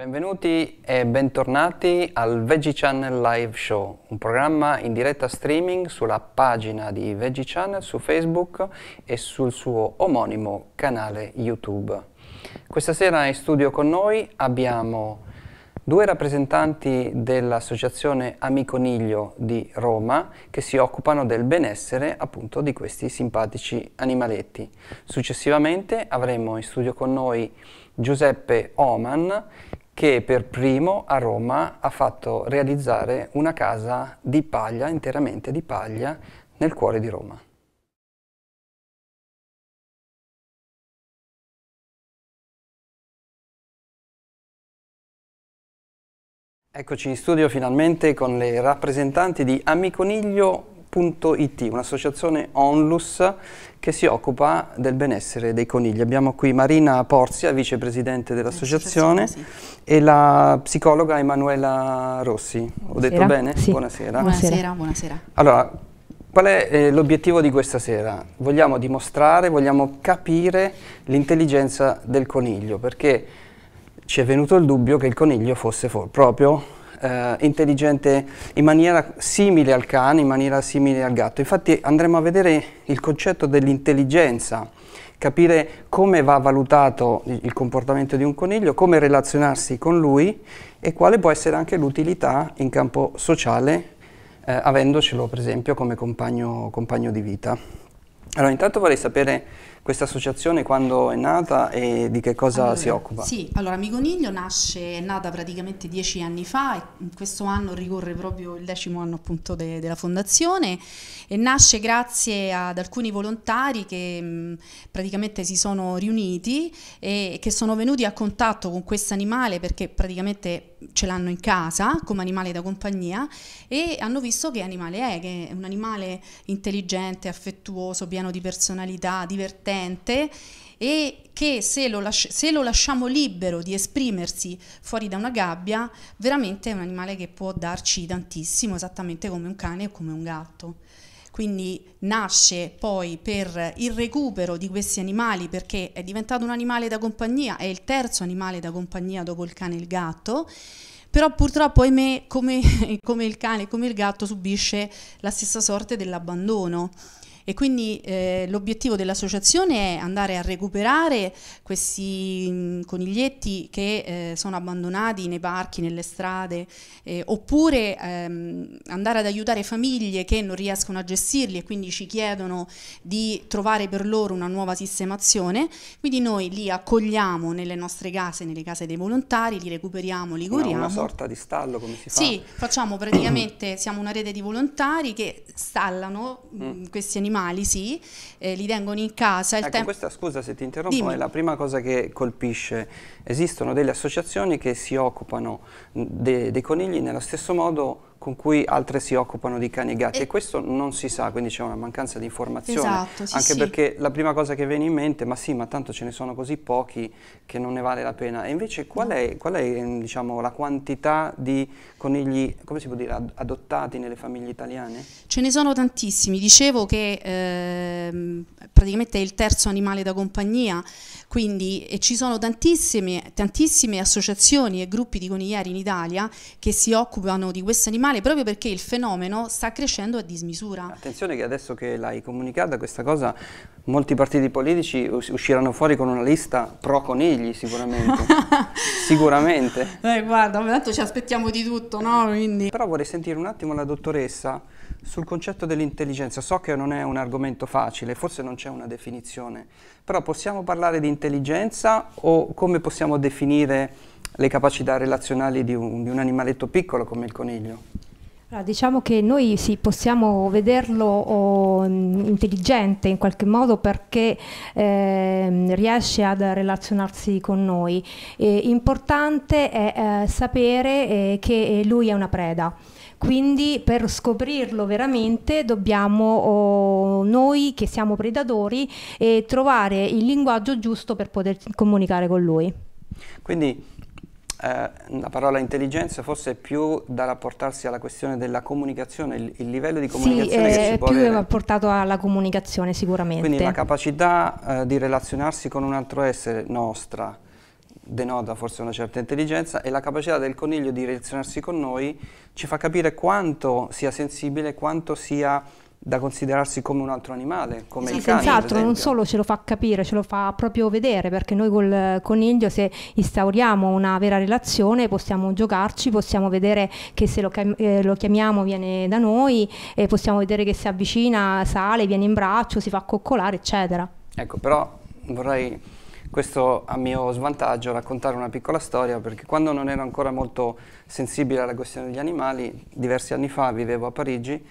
Benvenuti e bentornati al Veggie Channel Live Show, un programma in diretta streaming sulla pagina di Veggie Channel su Facebook e sul suo omonimo canale YouTube. Questa sera in studio con noi abbiamo due rappresentanti dell'associazione Amiconiglio di Roma che si occupano del benessere appunto di questi simpatici animaletti. Successivamente avremo in studio con noi Giuseppe Oman che per primo a Roma ha fatto realizzare una casa di paglia, interamente di paglia, nel cuore di Roma. Eccoci in studio finalmente con le rappresentanti di Amiconiglio It, un'associazione onlus che si occupa del benessere dei conigli. Abbiamo qui Marina Porzia, vicepresidente dell'associazione, sì. e la psicologa Emanuela Rossi. Ho buonasera. detto bene? Sì. Buonasera. Buonasera, buonasera. Allora, qual è eh, l'obiettivo di questa sera? Vogliamo dimostrare, vogliamo capire l'intelligenza del coniglio, perché ci è venuto il dubbio che il coniglio fosse proprio eh, intelligente in maniera simile al cane, in maniera simile al gatto. Infatti andremo a vedere il concetto dell'intelligenza, capire come va valutato il comportamento di un coniglio, come relazionarsi con lui e quale può essere anche l'utilità in campo sociale, eh, avendocelo per esempio come compagno, compagno di vita. Allora intanto vorrei sapere questa associazione quando è nata e di che cosa allora, si occupa? Sì, allora Miconiglio nasce, è nata praticamente dieci anni fa e questo anno ricorre proprio il decimo anno appunto de, della fondazione e nasce grazie ad alcuni volontari che mh, praticamente si sono riuniti e che sono venuti a contatto con questo animale perché praticamente ce l'hanno in casa come animale da compagnia e hanno visto che animale è, che è un animale intelligente, affettuoso, pieno di personalità, divertente e che se lo, se lo, lasciamo libero di esprimersi fuori da una gabbia, veramente è un animale che può darci tantissimo, esattamente come un cane o come un gatto. Quindi nasce poi per il recupero di questi animali perché è diventato un animale da compagnia, è il terzo animale da compagnia dopo il cane e il gatto, però purtroppo ahimè come, come il cane e come il gatto subisce la stessa sorte dell'abbandono e quindi eh, l'obiettivo dell'associazione è andare a recuperare questi mh, mm, coniglietti che eh, sono abbandonati nei parchi, nelle strade, eh, oppure ehm, andare ad aiutare famiglie che non riescono a gestirli e quindi ci chiedono di trovare per loro una nuova sistemazione. Quindi noi li accogliamo nelle nostre case, nelle case dei volontari, li recuperiamo, li curiamo. Una, una sorta di stallo come si fa? Sì, facciamo praticamente, siamo una rete di volontari che stallano mm. mm questi animali animali, sì, eh, li tengono in casa. ecco, questa scusa se ti interrompo, Dimmi. è la prima cosa che colpisce. Esistono delle associazioni che si occupano de dei conigli nello stesso modo con cui altre si occupano di cani e gatti e, e questo non si sa, quindi c'è una mancanza di informazione, esatto, sì, anche sì. perché la prima cosa che viene in mente, ma sì, ma tanto ce ne sono così pochi che non ne vale la pena, e invece qual è, qual è diciamo, la quantità di conigli, come si può dire, adottati nelle famiglie italiane? Ce ne sono tantissimi, dicevo che eh, praticamente è il terzo animale da compagnia, quindi e ci sono tantissime, tantissime associazioni e gruppi di coniglieri in Italia che si occupano di questo animale male proprio perché il fenomeno sta crescendo a dismisura. Attenzione che adesso che l'hai comunicata questa cosa, molti partiti politici usciranno fuori con una lista pro conigli sicuramente. sicuramente. Eh, guarda, tanto ci aspettiamo di tutto, no? Quindi... Però vorrei sentire un attimo la dottoressa sul concetto dell'intelligenza. So che non è un argomento facile, forse non c'è una definizione, però possiamo parlare di intelligenza o come possiamo definire le capacità relazionali di un, di un animaletto piccolo come il coniglio? Allora, diciamo che noi sì, possiamo vederlo oh, intelligente in qualche modo perché eh, riesce ad relazionarsi con noi. Eh, importante è eh, sapere eh, che lui è una preda. Quindi per scoprirlo veramente dobbiamo oh, noi che siamo predatori eh, trovare il linguaggio giusto per poter comunicare con lui. Quindi eh, la parola intelligenza forse è più da rapportarsi alla questione della comunicazione, il, il livello di comunicazione sì, che si può avere. Più portato alla comunicazione sicuramente. Quindi la capacità eh, di relazionarsi con un altro essere nostra, denota forse una certa intelligenza e la capacità del coniglio di relazionarsi con noi ci fa capire quanto sia sensibile, quanto sia da considerarsi come un altro animale, come sì, il cane. Senz'altro, non solo ce lo fa capire, ce lo fa proprio vedere, perché noi col coniglio se instauriamo una vera relazione possiamo giocarci, possiamo vedere che se lo, eh, lo chiamiamo viene da noi, e possiamo vedere che si avvicina, sale, viene in braccio, si fa coccolare, eccetera. Ecco, però vorrei questo a mio svantaggio raccontare una piccola storia perché quando non ero ancora molto sensibile alla questione degli animali, diversi anni fa vivevo a Parigi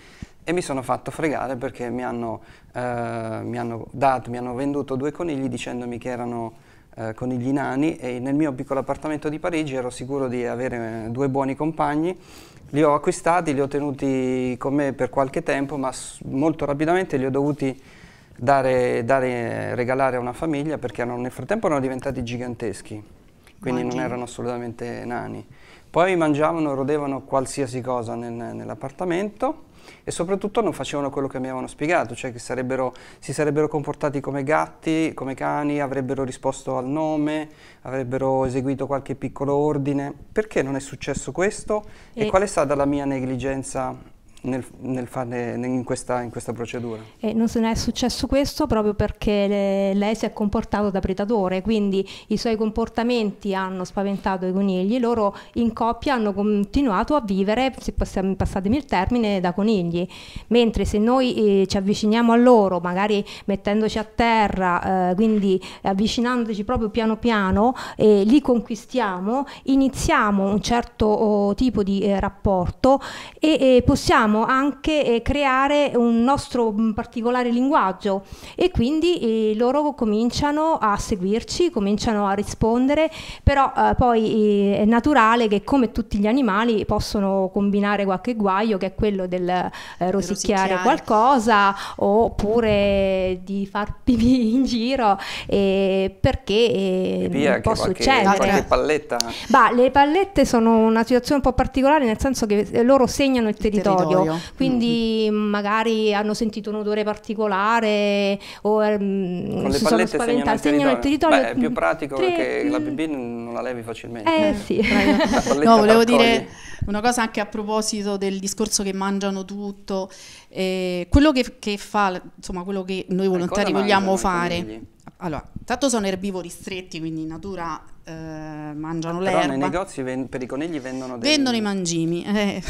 e mi sono fatto fregare perché mi hanno, eh, mi hanno, dato, mi hanno venduto due conigli dicendomi che erano eh, conigli nani e nel mio piccolo appartamento di Parigi ero sicuro di avere eh, due buoni compagni. Li ho acquistati, li ho tenuti con me per qualche tempo, ma molto rapidamente li ho dovuti dare, dare, regalare a una famiglia perché erano, nel frattempo erano diventati giganteschi, quindi Mangi. non erano assolutamente nani. Poi mangiavano, rodevano qualsiasi cosa nel, nell'appartamento e soprattutto non facevano quello che mi avevano spiegato, cioè che sarebbero, si sarebbero comportati come gatti, come cani, avrebbero risposto al nome, avrebbero eseguito qualche piccolo ordine. Perché non è successo questo e, e qual è stata la mia negligenza nel, nel fare, in, questa, in, questa, procedura. E non se ne è successo questo proprio perché le, lei si è comportato da predatore, quindi i suoi comportamenti hanno spaventato i conigli, loro in coppia hanno continuato a vivere, se possiamo, passatemi il termine, da conigli, mentre se noi eh, ci avviciniamo a loro, magari mettendoci a terra, eh, quindi avvicinandoci proprio piano piano, eh, li conquistiamo, iniziamo un certo oh, tipo di eh, rapporto e possiamo possiamo anche eh, creare un nostro mm, particolare linguaggio e quindi eh, loro cominciano a seguirci, cominciano a rispondere, però eh, poi eh, è naturale che come tutti gli animali possono combinare qualche guaio che è quello del eh, rosicchiare, rosicchiare, qualcosa oppure di far pipì in giro perché eh, può qualche, succedere. Qualche palletta? Bah, le pallette sono una situazione un po' particolare nel senso che loro segnano il territorio territorio. quindi mm. magari hanno sentito un odore particolare o mm, si sono spaventati, segnano il territorio. Beh, è più pratico tre, perché mm. la BB non la levi facilmente. Eh, sì. no, volevo dire una cosa anche a proposito del discorso che mangiano tutto, eh, quello che, che, fa, insomma, quello che noi volontari vogliamo fare. Allora, tanto sono erbivori stretti, quindi in natura eh, mangiano l'erba. Però nei negozi per i conigli vendono dei... Vendono i mangimi. Eh.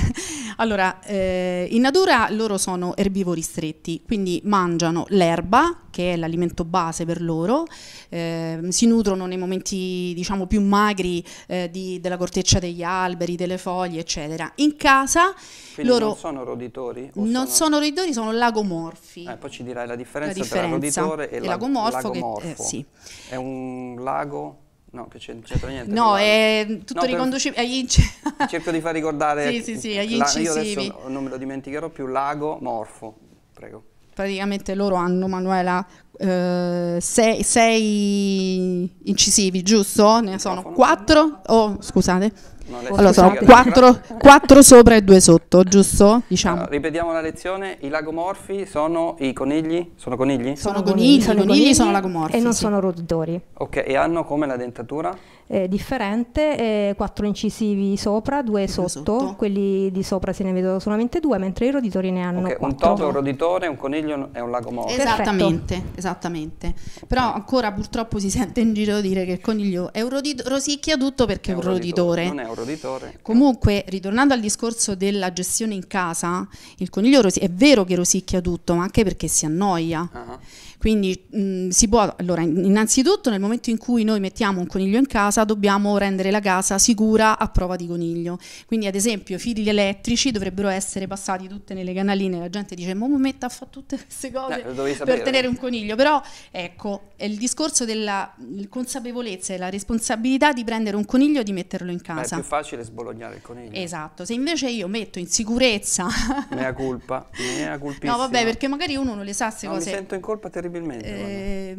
allora, eh, in natura loro sono erbivori stretti, quindi mangiano l'erba, che è l'alimento base per loro, eh, si nutrono nei momenti diciamo più magri eh, di, della corteccia degli alberi, delle foglie, eccetera. In casa quindi loro non sono roditori? Non sono... roditori, sono lagomorfi. Eh, poi ci dirai la differenza, la differenza tra roditore e, e lagomorfo. lagomorfo. Che, eh, sì. È un lago No, che c'entra niente. No, è tutto no, riconducibile agli incisivi. Cerco di far ricordare. sì, sì, sì, agli incisivi. io adesso non me lo dimenticherò più. Lago Morfo, prego. Praticamente loro hanno, Manuela, eh, sei, sei, incisivi, giusto? Ne sono quattro? Oh, scusate. Allora sono quattro, quattro, sopra e due sotto, giusto? Diciamo. Allora, ripetiamo la lezione, i lagomorfi sono i conigli? Sono conigli? Sono, sono conigli, sono conigli, conigli sono lagomorfi. E non sì. sono roditori. Ok, e hanno come la dentatura? Eh, differente, eh, quattro incisivi sopra, due sotto. sotto. quelli di sopra se ne vedono solamente due, mentre i roditori ne hanno okay, quattro. Un topo è un roditore, un coniglio è un lagomorfo. Esattamente, esattamente. Però ancora purtroppo si sente in giro dire che il coniglio è un roditore, rosicchia tutto perché è un, un roditore. Non è un roditore. Comunque, ritornando al discorso della gestione in casa, il coniglio è vero che rosicchia tutto, ma anche perché si annoia. Uh-huh. Quindi mh, si può, allora, innanzitutto nel momento in cui noi mettiamo un coniglio in casa dobbiamo rendere la casa sicura a prova di coniglio. Quindi ad esempio i fili elettrici dovrebbero essere passati tutte nelle canaline, la gente dice ma metta a fare tutte queste cose eh, per tenere un coniglio, però ecco, è il discorso della consapevolezza e la responsabilità di prendere un coniglio e di metterlo in casa. Ma è più facile sbolognare il coniglio. Esatto, se invece io metto in sicurezza... mea culpa, mea culpissima. No vabbè perché magari uno non le sa queste no, cose. mi sento in colpa terribilmente terribilmente. Eh,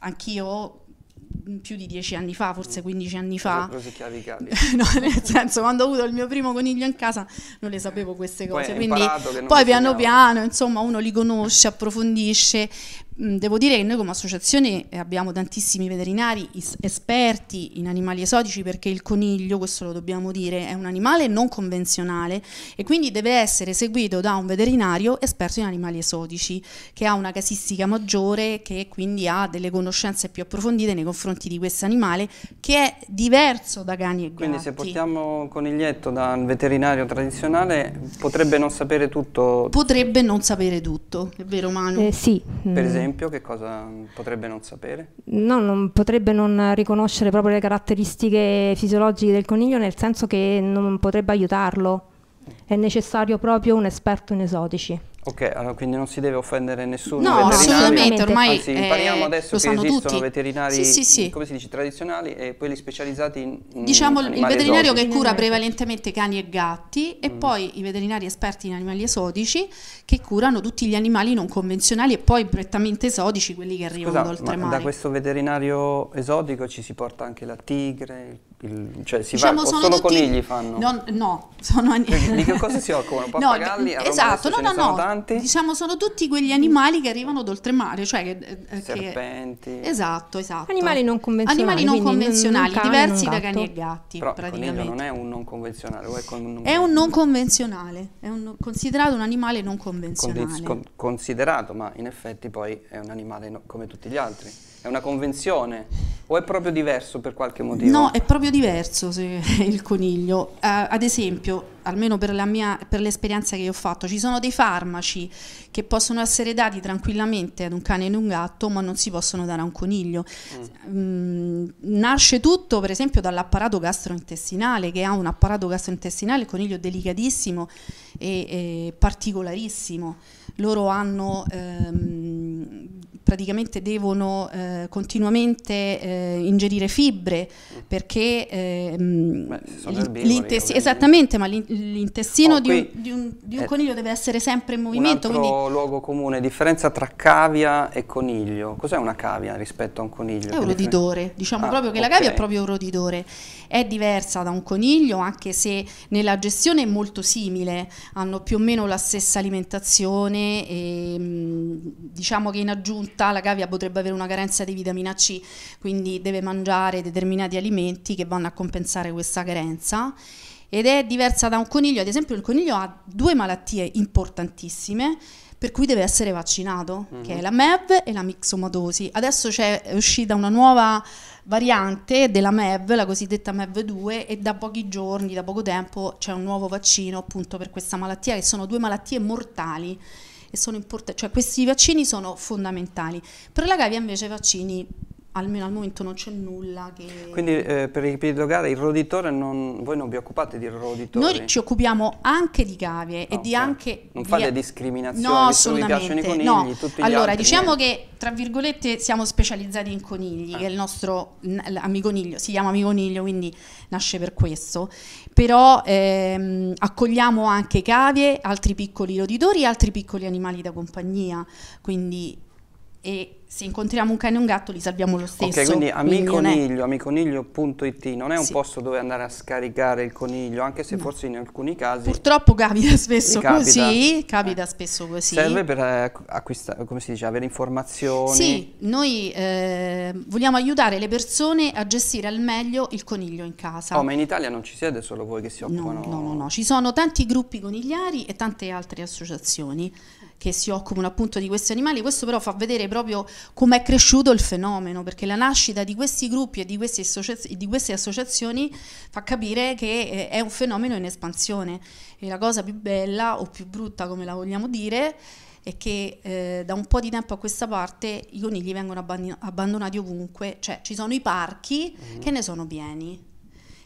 anch'io più di dieci anni fa, forse 15 anni fa. no, nel senso, quando ho avuto il mio primo coniglio in casa non le sapevo queste cose. Poi, quindi, poi piano piano, insomma, uno li conosce, approfondisce. Devo dire che noi come associazione abbiamo tantissimi veterinari esperti in animali esotici perché il coniglio, questo lo dobbiamo dire, è un animale non convenzionale e quindi deve essere seguito da un veterinario esperto in animali esotici che ha una casistica maggiore, che quindi ha delle conoscenze più approfondite nei confronti di questo animale che è diverso da cani e gatti. Quindi se portiamo coniglietto da un veterinario tradizionale potrebbe non sapere tutto? Potrebbe non sapere tutto, è vero Manu? Eh, sì. Per mm. Esempio che cosa potrebbe non sapere? No, non, potrebbe non riconoscere proprio le caratteristiche fisiologiche del coniglio nel senso che non potrebbe aiutarlo. È necessario proprio un esperto in esotici. Ok, allora quindi non si deve offendere nessuno. No, assolutamente, ormai Anzi, impariamo eh, adesso che esistono tutti. veterinari, sì, sì, sì. come si dice, tradizionali e quelli specializzati in, in Diciamo il veterinario esotici. che cura prevalentemente cani e gatti e mm. poi i veterinari esperti in animali esotici che curano tutti gli animali non convenzionali e poi prettamente esotici, quelli che arrivano Scusa, d'oltremare. Da questo veterinario esotico ci si porta anche la tigre, il, cioè si diciamo, va, o solo tutti, conigli fanno? Non, no, sono Di che cosa si occupano? Pappagalli? No, esatto, no, no, no, tanti? diciamo sono tutti quegli animali che arrivano d'oltremare, cioè che, eh, Serpenti. Che, esatto, esatto. Animali non convenzionali. Animali non convenzionali, non diversi da cani e gatti, Però praticamente. il non è un non convenzionale, è, con, è un non convenzionale, è un, considerato un animale non convenzionale. Con, considerato, ma in effetti poi è un animale no, come tutti gli altri. È una convenzione o è proprio diverso per qualche motivo? No, è proprio diverso se, il coniglio. Uh, ad esempio, almeno per, mia, per l'esperienza che ho fatto, ci sono dei farmaci che possono essere dati tranquillamente ad un cane e un gatto, ma non si possono dare a un coniglio. Mm. Mm, nasce tutto, per esempio, dall'apparato gastrointestinale, che ha un apparato gastrointestinale, il coniglio delicatissimo e, e particolarissimo. Loro hanno ehm, praticamente devono eh, continuamente eh, ingerire fibre perché eh, l'intestino esattamente ma l'intestino oh, di, un, di, un, di un coniglio deve essere sempre in movimento un altro quindi... luogo comune. Differenza tra cavia e coniglio. Cos'è una cavia rispetto a un coniglio? è un roditore diciamo ah, proprio che okay. la cavia è proprio un roditore è diversa da un coniglio anche se nella gestione è molto simile. Hanno più o meno la stessa alimentazione e diciamo che in aggiunta la cavia potrebbe avere una carenza di vitamina C, quindi deve mangiare determinati alimenti che vanno a compensare questa carenza. Ed è diversa da un coniglio, ad esempio il coniglio ha due malattie importantissime per cui deve essere vaccinato, mm-hmm. che è mhm. la MEV e la mixomatosi. Adesso c'è uscita una nuova variante della MEV, la cosiddetta MEV2 e da pochi giorni, da poco tempo c'è un nuovo vaccino appunto per questa malattia che sono due malattie mortali e sono importanti, cioè questi vaccini sono fondamentali. Per la cavia invece i vaccini almeno al momento non c'è nulla che... Quindi eh, per i pilotogare il roditore, non, voi non vi occupate di roditori? Noi ci occupiamo anche di cavie e okay. di anche... Non fate di... discriminazioni, no, solo vi piacciono i conigli, no. tutti gli Allora, altri, diciamo niente. che, tra virgolette, siamo specializzati in conigli, ah. che è il nostro amiconiglio, si chiama amiconiglio, quindi nasce per questo. Però ehm, accogliamo anche cavie, altri piccoli roditori e altri piccoli animali da compagnia, quindi... E se incontriamo un cane e un gatto li salviamo lo stesso. Ok, quindi amiconiglio, amiconiglio.it non è un sì. posto dove andare a scaricare il coniglio, anche se no. forse in alcuni casi... Purtroppo capita spesso capita. così, capita eh. spesso così. Serve per eh, acquistare, come si dice, avere informazioni? Sì, noi eh, vogliamo aiutare le persone a gestire al meglio il coniglio in casa. Oh, ma in Italia non ci siete solo voi che si occupano? No, no, no, no. ci sono tanti gruppi conigliari e tante altre associazioni che si occupano appunto di questi animali, questo però fa vedere proprio come è cresciuto il fenomeno, perché la nascita di questi gruppi e di, di queste associazioni fa capire che eh, è un fenomeno in espansione. E la cosa più bella o più brutta come la vogliamo dire è che eh, da un po' di tempo a questa parte i conigli vengono abbandonati ovunque, cioè ci sono i parchi mm-hmm. che ne sono pieni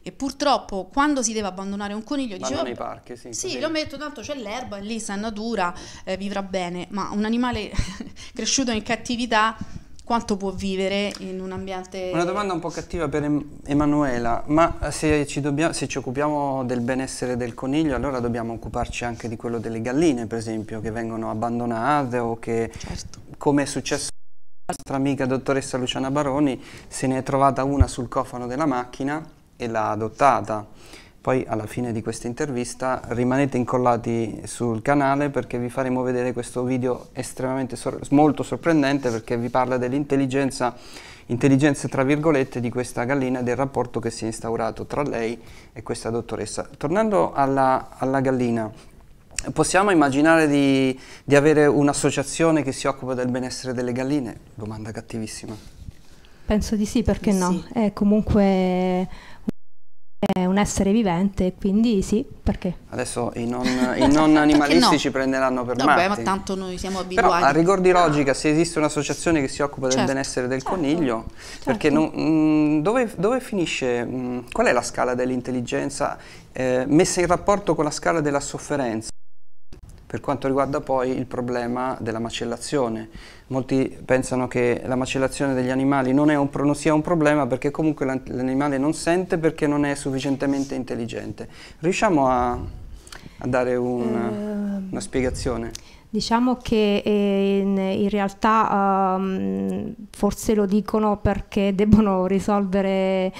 e purtroppo quando si deve abbandonare un coniglio dicevo nei parchi, sì, sì lo metto tanto c'è l'erba lì sta in natura eh, vivrà bene. Ma un animale cresciuto in cattività quanto può vivere in un ambiente una domanda un po' cattiva per Emanuela ma se ci, dobbiamo, se ci occupiamo del benessere del coniglio allora dobbiamo occuparci anche di quello delle galline per esempio che vengono abbandonate o che certo. come è successo alla nostra amica dottoressa Luciana Baroni se ne è trovata una sul cofano della macchina e l'ha adottata. Poi alla fine di questa intervista rimanete incollati sul canale perché vi faremo vedere questo video estremamente sor molto sorprendente perché vi parla dell'intelligenza intelligenza tra virgolette di questa gallina e del rapporto che si è instaurato tra lei e questa dottoressa. Tornando alla, alla gallina, possiamo immaginare di, di avere un'associazione che si occupa del benessere delle galline? Domanda cattivissima. Penso di sì, perché sì. no? È comunque è un essere vivente, quindi sì, perché? Adesso i non, i non animalisti no? ci prenderanno per Vabbè, matti. ma tanto noi siamo abituati. Però a rigor di logica, se esiste un'associazione che si occupa certo, del benessere del certo, coniglio, certo. perché non, mh, mm, dove, dove, finisce, mh, mm, qual è la scala dell'intelligenza eh, messa in rapporto con la scala della sofferenza? Per quanto riguarda poi il problema della macellazione, molti pensano che la macellazione degli animali non, un, non sia un problema perché comunque l'animale non sente perché non è sufficientemente intelligente. Riusciamo a, a dare un, uh, una spiegazione? Diciamo che eh, in, in, realtà um, forse lo dicono perché debbono risolvere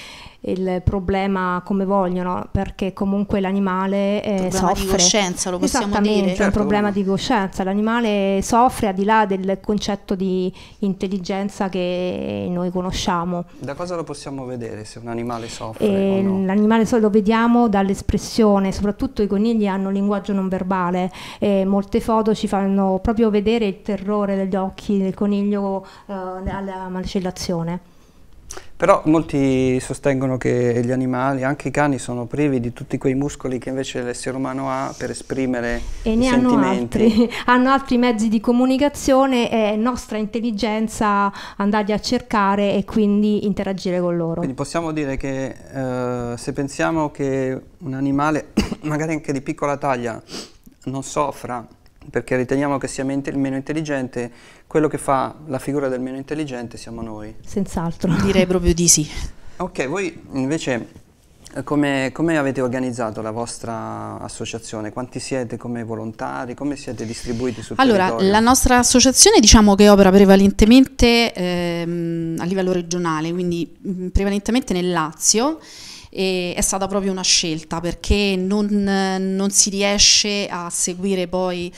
il problema come vogliono, perché comunque l'animale eh, soffre. di coscienza, lo possiamo Esattamente, dire. è un problema di coscienza. L'animale soffre al di là del concetto di intelligenza che noi conosciamo. Da cosa lo possiamo vedere se un animale soffre? Eh, no? L'animale lo vediamo dall'espressione, soprattutto i conigli hanno un linguaggio non verbale. Eh, molte foto ci fanno proprio vedere il terrore degli occhi del coniglio eh, alla macellazione. Però molti sostengono che gli animali, anche i cani, sono privi di tutti quei muscoli che invece l'essere umano ha per esprimere e i hanno altri. hanno altri mezzi di comunicazione e nostra intelligenza andarli a cercare e quindi interagire con loro. Quindi possiamo dire che eh, se pensiamo che un animale, magari anche di piccola taglia, non soffra perché riteniamo che sia il meno intelligente, quello che fa la figura del meno intelligente siamo noi. Senz'altro. Direi proprio di sì. Ok, voi invece eh, come, come, avete organizzato la vostra associazione? Quanti siete come volontari? Come siete distribuiti sul allora, territorio? Allora, la nostra associazione diciamo che opera prevalentemente ehm, a livello regionale, quindi mh, mm, prevalentemente nel Lazio e è stata proprio una scelta perché non, non si riesce a seguire poi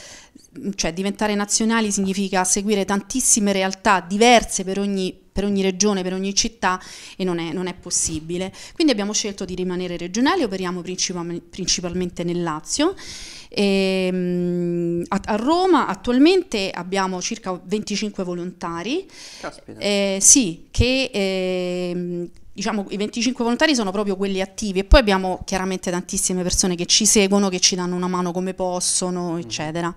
cioè diventare nazionali significa seguire tantissime realtà diverse per ogni, per ogni regione, per ogni città e non è, non è, possibile. Quindi abbiamo scelto di rimanere regionali, operiamo principalmente, principalmente nel Lazio. E, ehm, a, a, Roma attualmente abbiamo circa 25 volontari. Eh, sì, che eh, diciamo i 25 volontari sono proprio quelli attivi e poi abbiamo chiaramente tantissime persone che ci seguono, che ci danno una mano come possono, mm. eccetera.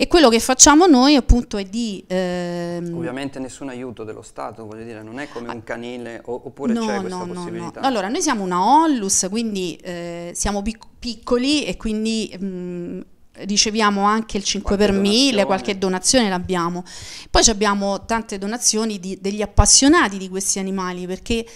E quello che facciamo noi appunto è di... Ehm... Ovviamente nessun aiuto dello Stato, voglio dire, non è come un canile oppure no, c'è questa no, possibilità? No, Allora, noi siamo una onlus, quindi eh, siamo pic piccoli e quindi... Mh, mm, riceviamo anche il 5 qualche per 1000, qualche donazione l'abbiamo. Poi abbiamo tante donazioni di, degli appassionati di questi animali perché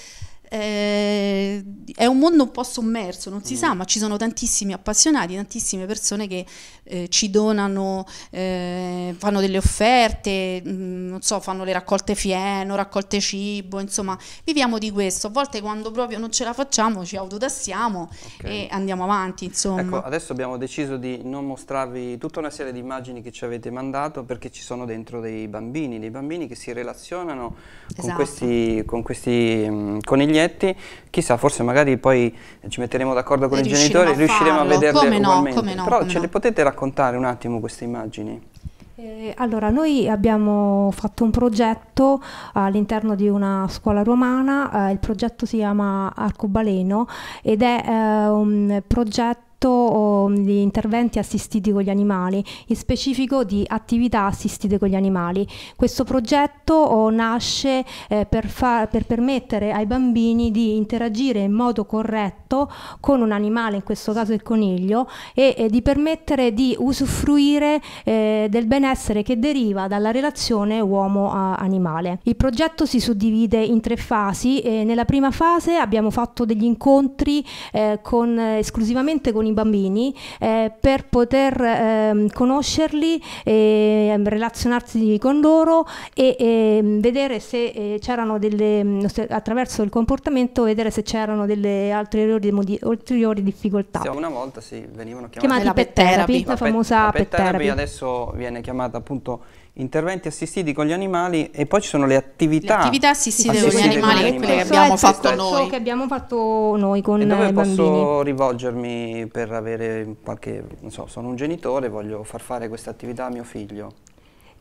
eh, è un mondo un po' sommerso, non si mm. sa, ma ci sono tantissimi appassionati, tantissime persone che eh, ci donano, eh, fanno delle offerte, mh, mm, non so, fanno le raccolte fieno, raccolte cibo, insomma, viviamo di questo. A volte quando proprio non ce la facciamo ci autotassiamo okay. e andiamo avanti, insomma. Ecco, adesso abbiamo deciso di non mostrarvi tutta una serie di immagini che ci avete mandato perché ci sono dentro dei bambini, dei bambini che si relazionano esatto. con questi, con questi mh, mm, coniglietti biglietti, chissà, forse magari poi ci metteremo d'accordo con e i genitori e riusciremo a vederle come no, ugualmente. Come no, Però come ce no. le potete raccontare un attimo queste immagini? Eh, allora, noi abbiamo fatto un progetto all'interno di una scuola romana, eh, il progetto si chiama Arcobaleno ed è eh, un progetto di interventi assistiti con gli animali, in specifico di attività assistite con gli animali. Questo progetto oh, nasce eh, per, per permettere ai bambini di interagire in modo corretto con un animale, in questo caso il coniglio, e, di permettere di usufruire eh, del benessere che deriva dalla relazione uomo-animale. Il progetto si suddivide in tre fasi. nella prima fase abbiamo fatto degli incontri eh, con, esclusivamente con i i bambini eh, per poter eh, conoscerli, eh, relazionarsi con loro e ehm, vedere se eh, c'erano delle, attraverso il comportamento, vedere se c'erano delle ulteriori, ulteriori difficoltà. Sì, una volta sì, venivano chiamati, chiamati pet therapy, la, famosa pet, pet therapy. adesso viene chiamata appunto interventi assistiti con gli animali e poi ci sono le attività, le attività assistite, assistite con gli animali, che quelle che abbiamo fatto noi. che abbiamo fatto noi con e dove i bambini. posso rivolgermi per avere qualche, non so, sono un genitore, voglio far fare questa attività a mio figlio?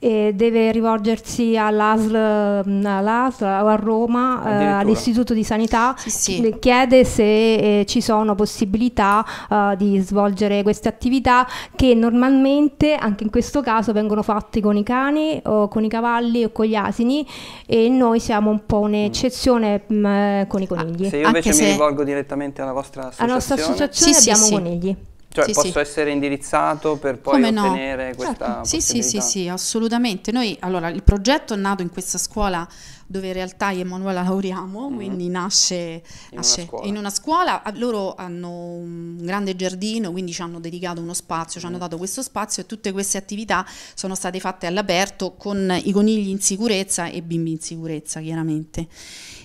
E deve rivolgersi all'ASL, mm, all'ASL o a Roma, eh, all'Istituto di Sanità, sì, sì. chiede se eh, ci sono possibilità eh, di svolgere queste attività che normalmente, anche in questo caso, vengono fatte con i cani o con i cavalli o con gli asini e noi siamo un po' un'eccezione mh, mm, con i conigli. Ah, se io invece anche mi se... rivolgo direttamente alla vostra associazione, alla nostra associazione sì, abbiamo conigli. Cioè sì, posso sì. essere indirizzato per poi Come ottenere no? questa certo. sì, sì, sì, sì, assolutamente. Noi, allora, il progetto è nato in questa scuola dove in realtà io e Emanuela lavoriamo, mm-hmm. quindi nasce, in, nasce una in, una scuola. Loro hanno un grande giardino, quindi ci hanno dedicato uno spazio, mm ci hanno mm. dato questo spazio e tutte queste attività sono state fatte all'aperto con i conigli in sicurezza e bimbi in sicurezza, chiaramente.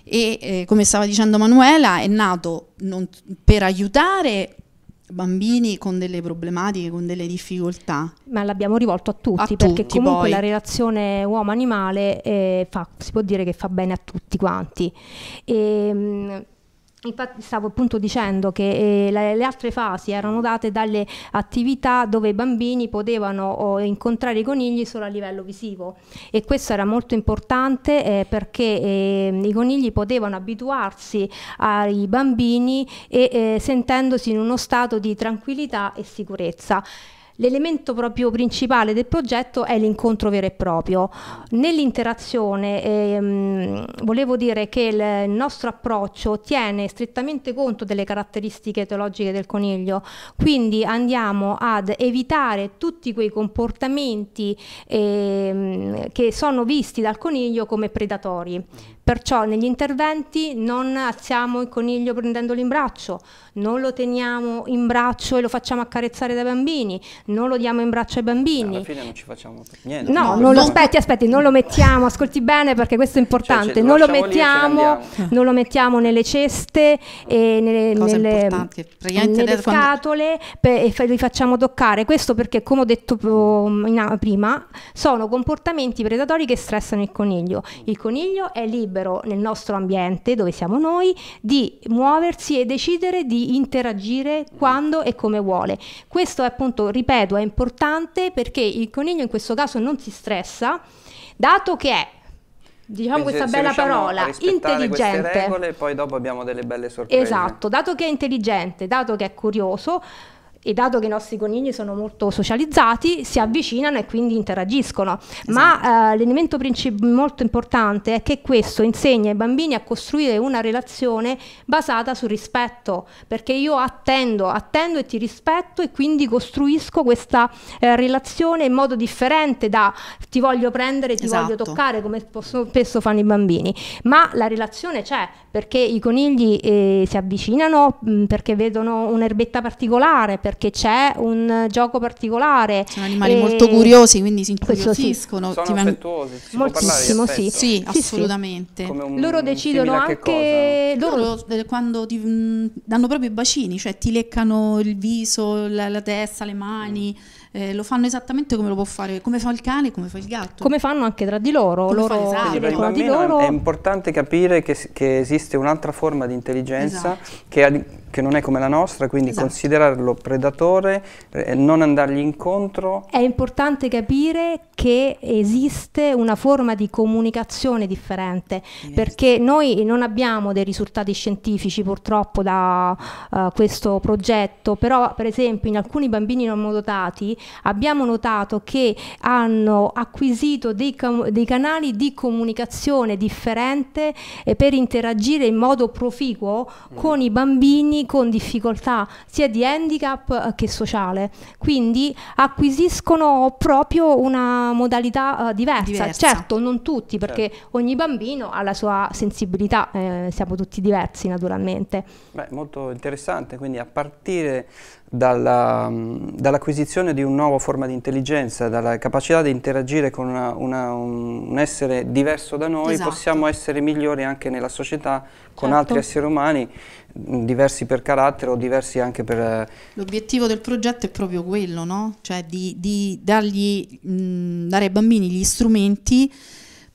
E eh, come stava dicendo Manuela, è nato non, per aiutare bambini con delle problematiche, con delle difficoltà. Ma l'abbiamo rivolto a tutti, a perché tutti, comunque poi. la relazione uomo-animale eh, fa, si può dire che fa bene a tutti quanti. E, ehm, Infatti stavo appunto dicendo che eh, le, altre fasi erano date dalle attività dove i bambini potevano oh, incontrare i conigli solo a livello visivo e questo era molto importante eh, perché eh, i conigli potevano abituarsi ai bambini e eh, sentendosi in uno stato di tranquillità e sicurezza. L'elemento proprio principale del progetto è l'incontro vero e proprio. Nell'interazione ehm, volevo dire che il nostro approccio tiene strettamente conto delle caratteristiche etologiche del coniglio, quindi andiamo ad evitare tutti quei comportamenti ehm, che sono visti dal coniglio come predatori. Perciò negli interventi non alziamo il coniglio prendendolo in braccio, non lo teniamo in braccio e lo facciamo accarezzare dai bambini, non lo diamo in braccio ai bambini. Alla fine non ci facciamo niente. No, no non lo aspetti, aspetti, non lo mettiamo, ascolti bene perché questo è importante, cioè, non, lo mettiamo, non lo mettiamo nelle ceste e nelle, nelle, nelle scatole e li facciamo toccare. Questo perché, come ho detto prima, sono comportamenti predatori che stressano il coniglio. Il coniglio è libero libero nel nostro ambiente, dove siamo noi, di muoversi e decidere di interagire quando e come vuole. Questo è appunto, ripeto, è importante perché il coniglio in questo caso non si stressa, dato che è diciamo Quindi questa bella parola, intelligente. regole, poi dopo abbiamo delle belle sorprese. Esatto, dato che è intelligente, dato che è curioso, e dato che i nostri conigli sono molto socializzati si avvicinano e quindi interagiscono. Esatto. Ma eh, l'elemento molto importante è che questo insegna ai bambini a costruire una relazione basata sul rispetto, perché io attendo, attendo e ti rispetto e quindi costruisco questa eh, relazione in modo differente da ti voglio prendere, ti esatto. voglio toccare come spesso fanno i bambini, ma la relazione c'è perché i conigli eh, si avvicinano mh, perché vedono un'erbetta particolare, perché c'è un gioco particolare. Sono animali e... molto curiosi, quindi si incuriosiscono. Sì. Sono affettuosi, si Moltissimo, sì. Sì, sì, assolutamente. Un, loro decidono anche... Loro, loro eh, quando ti, mh, danno proprio i bacini, cioè ti leccano il viso, la, la testa, le mani. Mm eh, lo fanno esattamente come lo può fare, come fa il cane, come fa il gatto. Come fanno anche tra di loro. Come loro esatto. per il di loro. È importante capire che, che esiste un'altra forma di intelligenza esatto. che ha che non è come la nostra, quindi esatto. considerarlo predatore, eh, non andargli incontro. È importante capire che esiste una forma di comunicazione differente, yes. perché noi non abbiamo dei risultati scientifici purtroppo da uh, questo progetto, però per esempio in alcuni bambini non dotati abbiamo notato che hanno acquisito dei, dei canali di comunicazione differente eh, per interagire in modo proficuo mm. con i bambini con difficoltà sia di handicap eh, che sociale, quindi acquisiscono proprio una modalità uh, diversa. diversa. Certo, non tutti, perché certo. ogni bambino ha la sua sensibilità, eh, siamo tutti diversi naturalmente. Beh, molto interessante, quindi a partire dalla, dall'acquisizione di una nuova forma di intelligenza, dalla capacità di interagire con una, una, un essere diverso da noi, esatto. possiamo essere migliori anche nella società con certo. altri esseri umani diversi per carattere o diversi anche per... Eh, L'obiettivo del progetto è proprio quello, no? Cioè di, di dargli, mh, dare ai bambini gli strumenti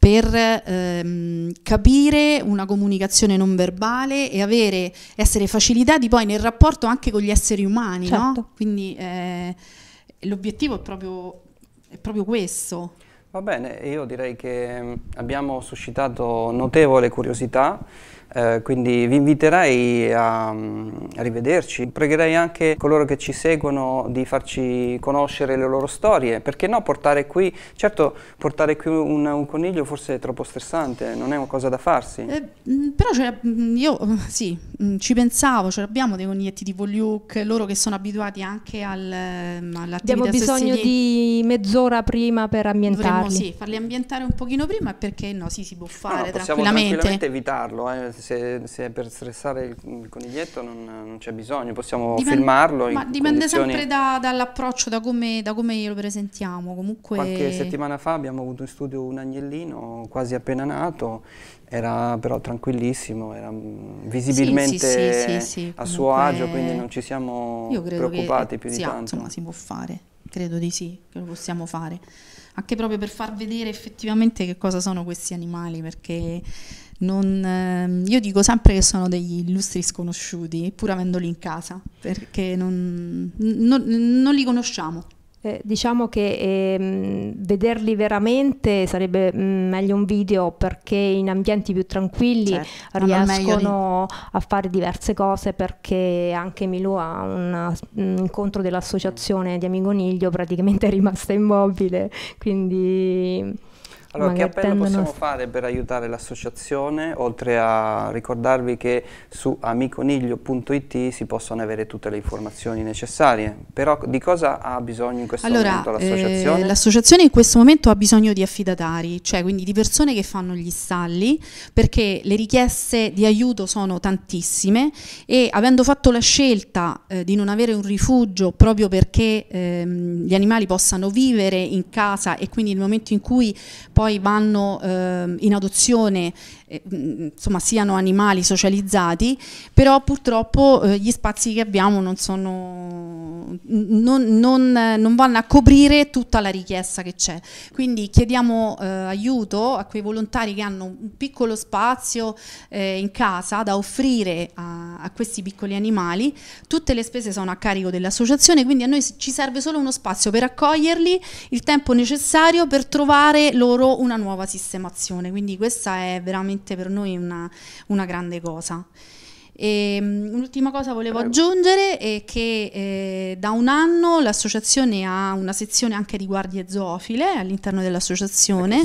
per ehm, capire una comunicazione non verbale e avere, essere facilitati poi nel rapporto anche con gli esseri umani, certo. no? Quindi eh, l'obiettivo è proprio, è proprio questo. Va bene, io direi che abbiamo suscitato notevole curiosità eh, quindi vi inviterei a, a, rivederci, pregherei anche coloro che ci seguono di farci conoscere le loro storie, perché no portare qui, certo portare qui un, un coniglio forse è troppo stressante, non è una cosa da farsi. Eh, mm, però mm, io sì, mm, ci pensavo, cioè abbiamo dei coniglietti tipo Luke, loro che sono abituati anche al, all'attività Abbiamo bisogno di mezz'ora prima per ambientarli. Dovremmo sì, farli ambientare un pochino prima perché no, sì, si può fare no, tranquillamente. tranquillamente evitarlo, eh se, se, per stressare il, il coniglietto non, non c'è bisogno, possiamo Dipende, filmarlo. Ma dipende condizioni... sempre da, dall'approccio, da come, da come lo presentiamo. Comunque... Qualche settimana fa abbiamo avuto in studio un agnellino quasi appena nato, era però tranquillissimo, era visibilmente sì, sì, sì, a suo agio, quindi non ci siamo preoccupati che, più di tanto. Insomma, si può fare, credo di sì, che lo possiamo fare. Anche proprio per far vedere effettivamente che cosa sono questi animali, perché non, eh, io dico sempre che sono degli illustri sconosciuti, pur avendoli in casa, perché non, non, non li conosciamo. Eh, diciamo che eh, vederli veramente sarebbe mh, mm, meglio un video perché in ambienti più tranquilli certo, riescono a fare diverse cose perché anche Milù ha una, un incontro dell'associazione di Amigoniglio praticamente è rimasta immobile quindi allora, che appello possiamo fare per aiutare l'associazione, oltre a ricordarvi che su amiconiglio.it si possono avere tutte le informazioni necessarie, però di cosa ha bisogno in questo allora, momento l'associazione? Eh, l'associazione in questo momento ha bisogno di affidatari, cioè quindi di persone che fanno gli stalli, perché le richieste di aiuto sono tantissime e avendo fatto la scelta eh, di non avere un rifugio proprio perché ehm, gli animali possano vivere in casa e quindi nel momento in cui poi vanno eh, in adozione eh, insomma siano animali socializzati, però purtroppo eh, gli spazi che abbiamo non, sono, non, non, non, vanno a coprire tutta la richiesta che c'è. Quindi chiediamo eh, aiuto a quei volontari che hanno un piccolo spazio eh, in casa da offrire a, a, questi piccoli animali. Tutte le spese sono a carico dell'associazione, quindi a noi ci serve solo uno spazio per accoglierli, il tempo necessario per trovare loro una nuova sistemazione. Quindi questa è veramente per noi una, una grande cosa. E, um, un'ultima cosa volevo Prego. aggiungere è che eh, da un anno l'associazione ha una sezione anche di guardie zoofile all'interno dell'associazione.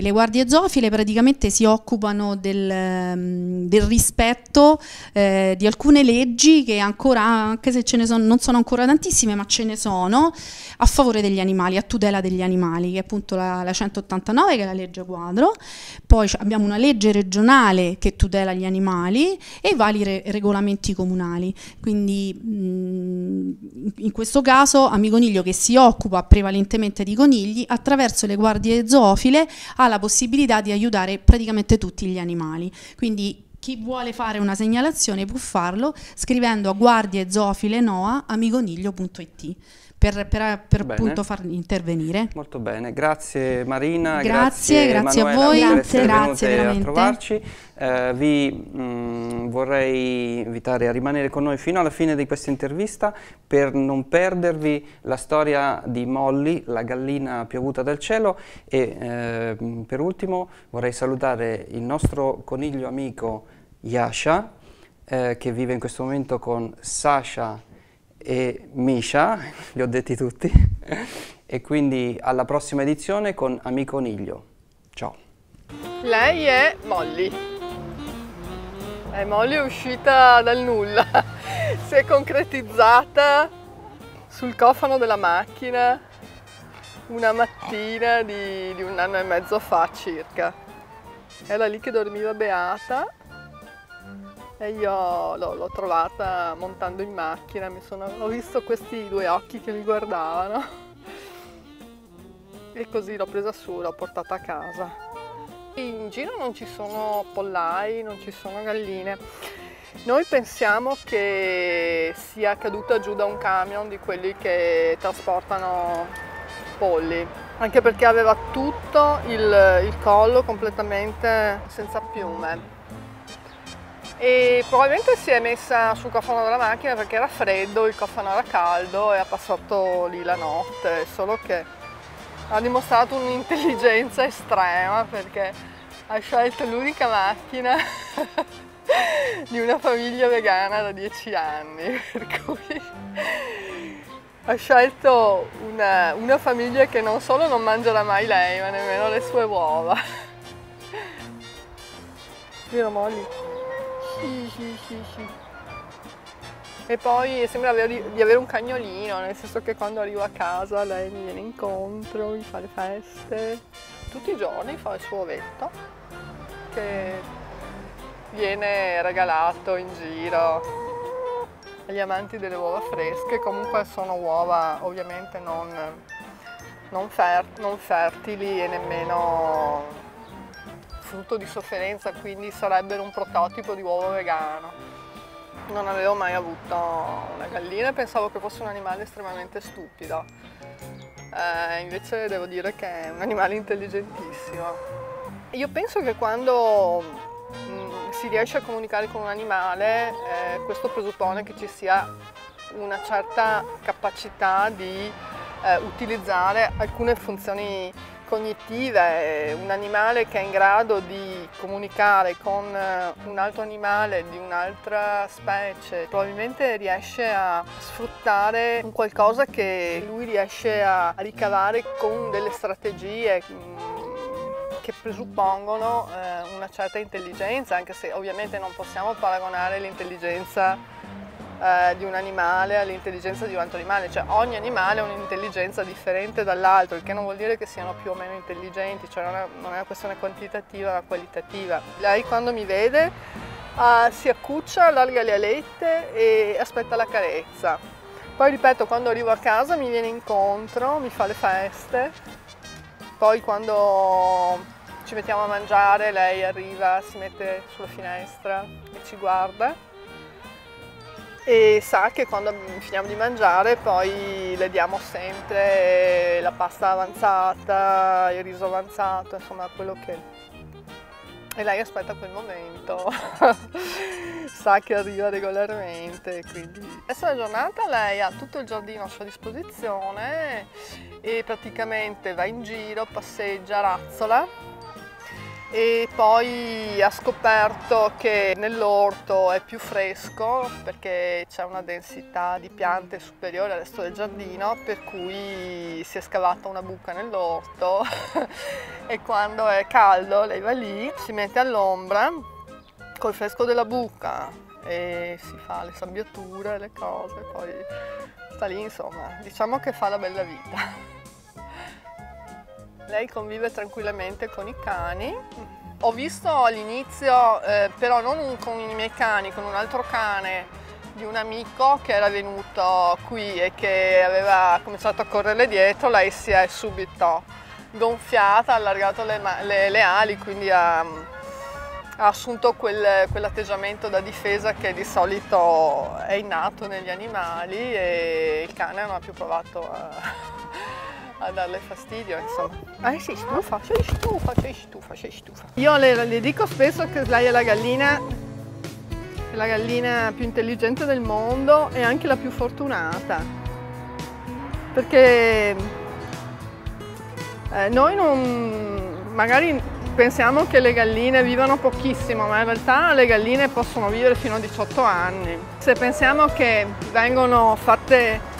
le guardie zoofile praticamente si occupano del, um, del rispetto eh, di alcune leggi che ancora, anche se ce ne sono, non sono ancora tantissime, ma ce ne sono, a favore degli animali, a tutela degli animali, che è appunto la, la 189 che è la legge quadro, poi abbiamo una legge regionale che tutela gli animali e vari re regolamenti comunali. Quindi mh, in questo caso Amiconiglio che si occupa prevalentemente di conigli, attraverso le guardie zoofile ha la possibilità di aiutare praticamente tutti gli animali. Quindi chi vuole fare una segnalazione può farlo scrivendo a guardie zoofile noa amiconiglio.it per, per, per appunto far intervenire. Molto bene, grazie Marina, grazie, grazie, grazie a voi, grazie, grazie veramente. a trovarci. Eh, vi mh, mm, vorrei invitare a rimanere con noi fino alla fine di questa intervista per non perdervi la storia di Molly, la gallina piovuta dal cielo e eh, per ultimo vorrei salutare il nostro coniglio amico Yasha eh, che vive in questo momento con Sasha e Misha, li ho detti tutti, e quindi alla prossima edizione con Amico Niglio. Ciao. Lei è Molly. E Molly è uscita dal nulla, si è concretizzata sul cofano della macchina una mattina di, di un anno e mezzo fa circa. Era lì che dormiva Beata e io l'ho, trovata montando in macchina, sono, ho visto questi due occhi che mi guardavano e così l'ho presa su, l'ho portata a casa. In giro non ci sono pollai, non ci sono galline. Noi pensiamo che sia caduta giù da un camion di quelli che trasportano polli, anche perché aveva tutto il, il collo completamente senza piume e probabilmente si è messa sul cofano della macchina perché era freddo, il cofano era caldo e ha passato lì la notte, solo che ha dimostrato un'intelligenza estrema perché ha scelto l'unica macchina di una famiglia vegana da 10 anni, per cui ha scelto una, una famiglia che non solo non mangerà mai lei, ma nemmeno le sue uova. Vero Molly? Sì, sì, sì, sì. E poi sembra di avere un cagnolino, nel senso che quando arrivo a casa lei mi viene incontro, mi fa le feste. Tutti i giorni fa il suo ovetto che viene regalato in giro agli amanti delle uova fresche. Comunque sono uova ovviamente non, non, fer non fertili e nemmeno frutto di sofferenza, quindi sarebbero un prototipo di uovo vegano. Non avevo mai avuto una gallina e pensavo che fosse un animale estremamente stupido. Eh, invece devo dire che è un animale intelligentissimo. Io penso che quando mh, mm, si riesce a comunicare con un animale, eh, questo presuppone che ci sia una certa capacità di eh, utilizzare alcune funzioni cognitive, un animale che è in grado di comunicare con eh, un altro animale di un'altra specie, probabilmente riesce a sfruttare un qualcosa che lui riesce a ricavare con delle strategie mm, che presuppongono eh, una certa intelligenza, anche se ovviamente non possiamo paragonare l'intelligenza eh, di un animale all'intelligenza di un altro animale, cioè ogni animale ha un'intelligenza differente dall'altro, il che non vuol dire che siano più o meno intelligenti, cioè non è, non è una questione quantitativa ma qualitativa. Lei quando mi vede uh, si accuccia, allarga le alette e aspetta la carezza. Poi ripeto, quando arrivo a casa mi viene incontro, mi fa le feste, poi quando ci mettiamo a mangiare lei arriva, si mette sulla finestra e ci guarda e sa che quando finiamo di mangiare poi le diamo sempre la pasta avanzata, il riso avanzato, insomma quello che... E lei aspetta quel momento, sa che arriva regolarmente, quindi... Questa giornata lei ha tutto il giardino a sua disposizione e praticamente va in giro, passeggia, razzola e poi ha scoperto che nell'orto è più fresco perché c'è una densità di piante superiore al resto del giardino per cui si è scavata una buca nell'orto e quando è caldo lei va lì, si mette all'ombra col fresco della buca e si fa le sabbiature, le cose, poi sta lì insomma, diciamo che fa la bella vita. Lei convive tranquillamente con i cani. Ho visto all'inizio, eh, però non con i miei cani, con un altro cane di un amico che era venuto qui e che aveva cominciato a correre dietro, lei si è subito gonfiata, ha allargato le, le, le ali, quindi ha, ha assunto quel, quell'atteggiamento da difesa che di solito è innato negli animali e il cane non ha più provato a a darle fastidio, insomma. Eh, sei stufa, sei stufa, sei stufa, sei stufa. Io le, le dico spesso che lei è la gallina, è la gallina più intelligente del mondo e anche la più fortunata. Perché eh, noi non, magari pensiamo che le galline vivano pochissimo, ma in realtà le galline possono vivere fino a 18 anni. Se pensiamo che vengono fatte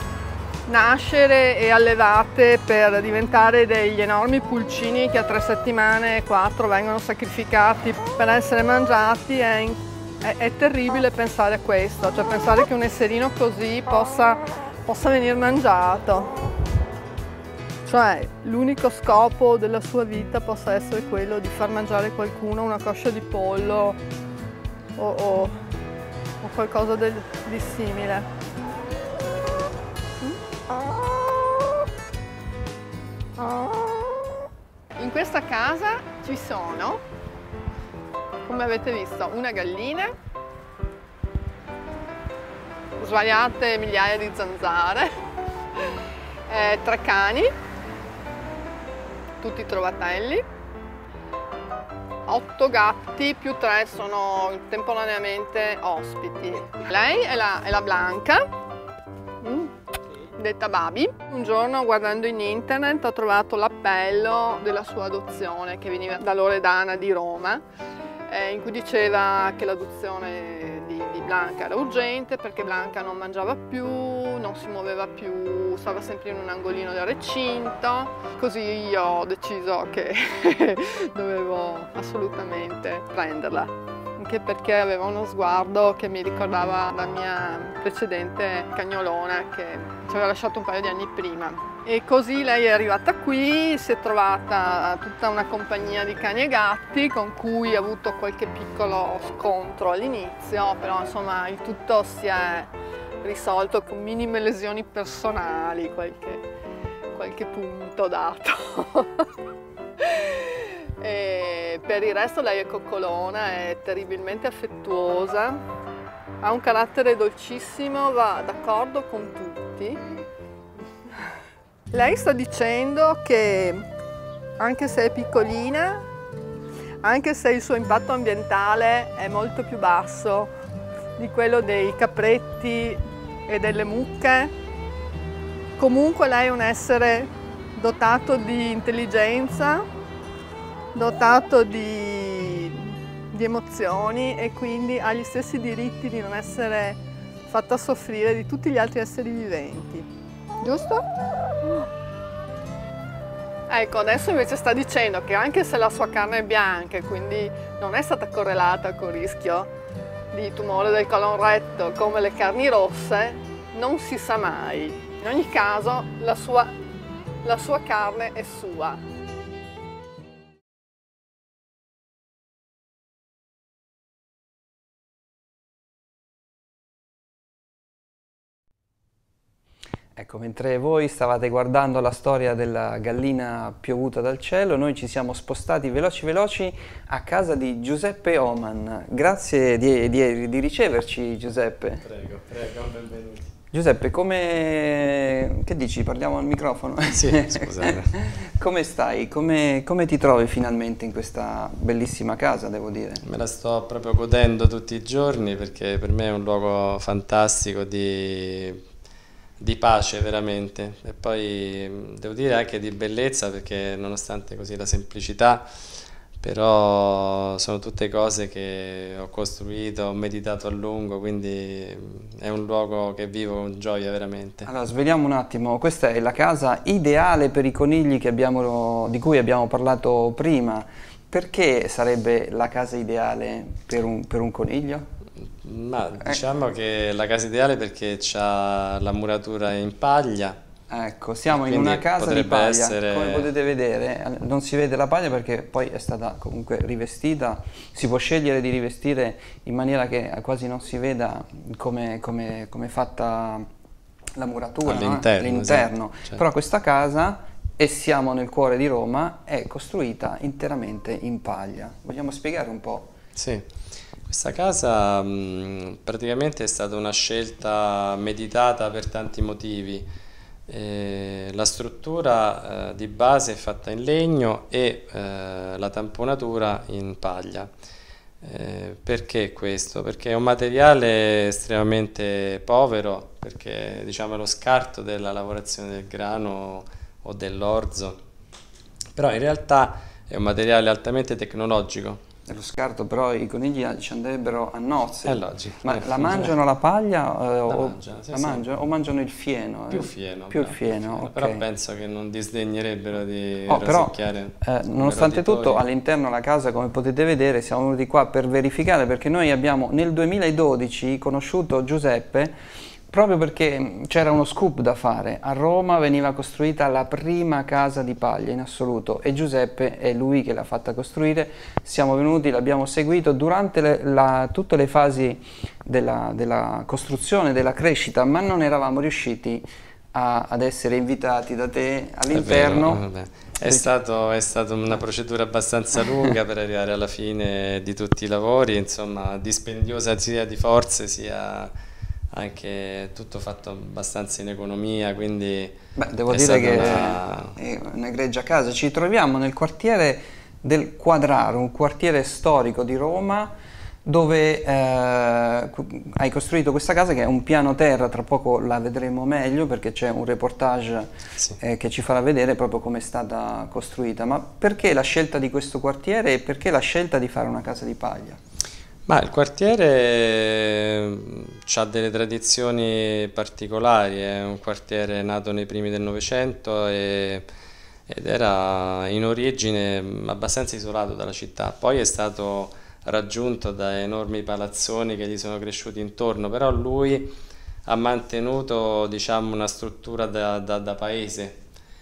nascere e allevate per diventare degli enormi pulcini che a tre settimane e quattro vengono sacrificati per essere mangiati è, è, è, terribile pensare a questo, cioè pensare che un esserino così possa, possa venire mangiato. Cioè l'unico scopo della sua vita possa essere quello di far mangiare qualcuno una coscia di pollo o, o o qualcosa del, di simile. In questa casa ci sono, come avete visto, una gallina, svariate migliaia di zanzare, eh, tre cani, tutti trovatelli, otto gatti più tre sono temporaneamente ospiti. Lei è la, è la Blanca, detta Babi. Un giorno guardando in internet ho trovato l'appello della sua adozione che veniva da Loredana di Roma eh, in cui diceva che l'adozione di, di, Blanca era urgente perché Blanca non mangiava più, non si muoveva più, stava sempre in un angolino del recinto. Così io ho deciso che dovevo assolutamente prenderla, anche perché aveva uno sguardo che mi ricordava la mia precedente cagnolona che ci aveva lasciato un paio di anni prima. E così lei è arrivata qui, si è trovata tutta una compagnia di cani e gatti con cui ha avuto qualche piccolo scontro all'inizio, però insomma il tutto si è risolto con minime lesioni personali, qualche, qualche punto dato. per il resto lei è coccolona, è terribilmente affettuosa, ha un carattere dolcissimo, va d'accordo con tutti. Lei sta dicendo che anche se è piccolina, anche se il suo impatto ambientale è molto più basso di quello dei capretti e delle mucche, comunque lei è un essere dotato di intelligenza, dotato di, di emozioni e quindi ha gli stessi diritti di non essere fatta soffrire di tutti gli altri esseri viventi giusto? Ecco, adesso invece sta dicendo che anche se la sua carne è bianca e quindi non è stata correlata con il rischio di tumore del colon retto come le carni rosse, non si sa mai. In ogni caso la sua, la sua carne è sua. Ecco, mentre voi stavate guardando la storia della gallina piovuta dal cielo, noi ci siamo spostati veloci veloci a casa di Giuseppe Oman. Grazie di, di, di riceverci Giuseppe. Prego, prego, benvenuti. Giuseppe, come... che dici? Parliamo al microfono? Sì, scusate. come stai? Come, come ti trovi finalmente in questa bellissima casa, devo dire? Me la sto proprio godendo tutti i giorni perché per me è un luogo fantastico di di pace veramente e poi devo dire anche di bellezza perché nonostante così la semplicità però sono tutte cose che ho costruito, ho meditato a lungo, quindi è un luogo che vivo con gioia veramente. Allora, sveliamo un attimo, questa è la casa ideale per i conigli abbiamo, di cui abbiamo parlato prima. Perché sarebbe la casa ideale per un, per un coniglio? Ma diciamo che la casa ideale perché ha la muratura in paglia. Ecco, siamo in una casa di paglia, essere... come potete vedere, non si vede la paglia perché poi è stata comunque rivestita, si può scegliere di rivestire in maniera che quasi non si veda come, come, come è fatta la muratura, all'interno, no? esatto, certo. però questa casa e siamo nel cuore di Roma è costruita interamente in paglia. Vogliamo spiegare un po'? Sì. Questa casa mh, praticamente è stata una scelta meditata per tanti motivi. Eh, la struttura eh, di base è fatta in legno e eh, la tamponatura in paglia. Eh, perché questo? Perché è un materiale estremamente povero, perché diciamo, è lo scarto della lavorazione del grano o dell'orzo, però in realtà è un materiale altamente tecnologico lo scarto, però i conigli ci andrebbero a nozze. È logico. Ma eh, la mangiano la paglia eh, o, mangiano, sì, la mangiano, sì. o mangiano il fieno? Più fieno. Più fieno, fieno okay. Però penso che non disdegnerebbero di oh, però, eh, Nonostante tutto, all'interno della casa, come potete vedere, siamo venuti qua per verificare, perché noi abbiamo nel 2012 conosciuto Giuseppe proprio perché c'era uno scoop da fare. A Roma veniva costruita la prima casa di paglia in assoluto e Giuseppe è lui che l'ha fatta costruire. Siamo venuti, l'abbiamo seguito durante le, la, tutte le fasi della, della, costruzione, della crescita, ma non eravamo riusciti a, ad essere invitati da te all'interno. È, è, stato, è stata una procedura abbastanza lunga per arrivare alla fine di tutti i lavori, insomma dispendiosa sia di forze sia anche tutto fatto abbastanza in economia, quindi... Beh, devo dire che una... è un'egregia casa. Ci troviamo nel quartiere del Quadraro, un quartiere storico di Roma, dove eh, hai costruito questa casa che è un piano terra, tra poco la vedremo meglio perché c'è un reportage sì. eh, che ci farà vedere proprio come è stata costruita. Ma perché la scelta di questo quartiere e perché la scelta di fare una casa di paglia? Ma il quartiere mm, ha delle tradizioni particolari, è un quartiere nato nei primi del Novecento ed era in origine abbastanza isolato dalla città, poi è stato raggiunto da enormi palazzoni che gli sono cresciuti intorno, però lui ha mantenuto diciamo, una struttura da, da, da paese,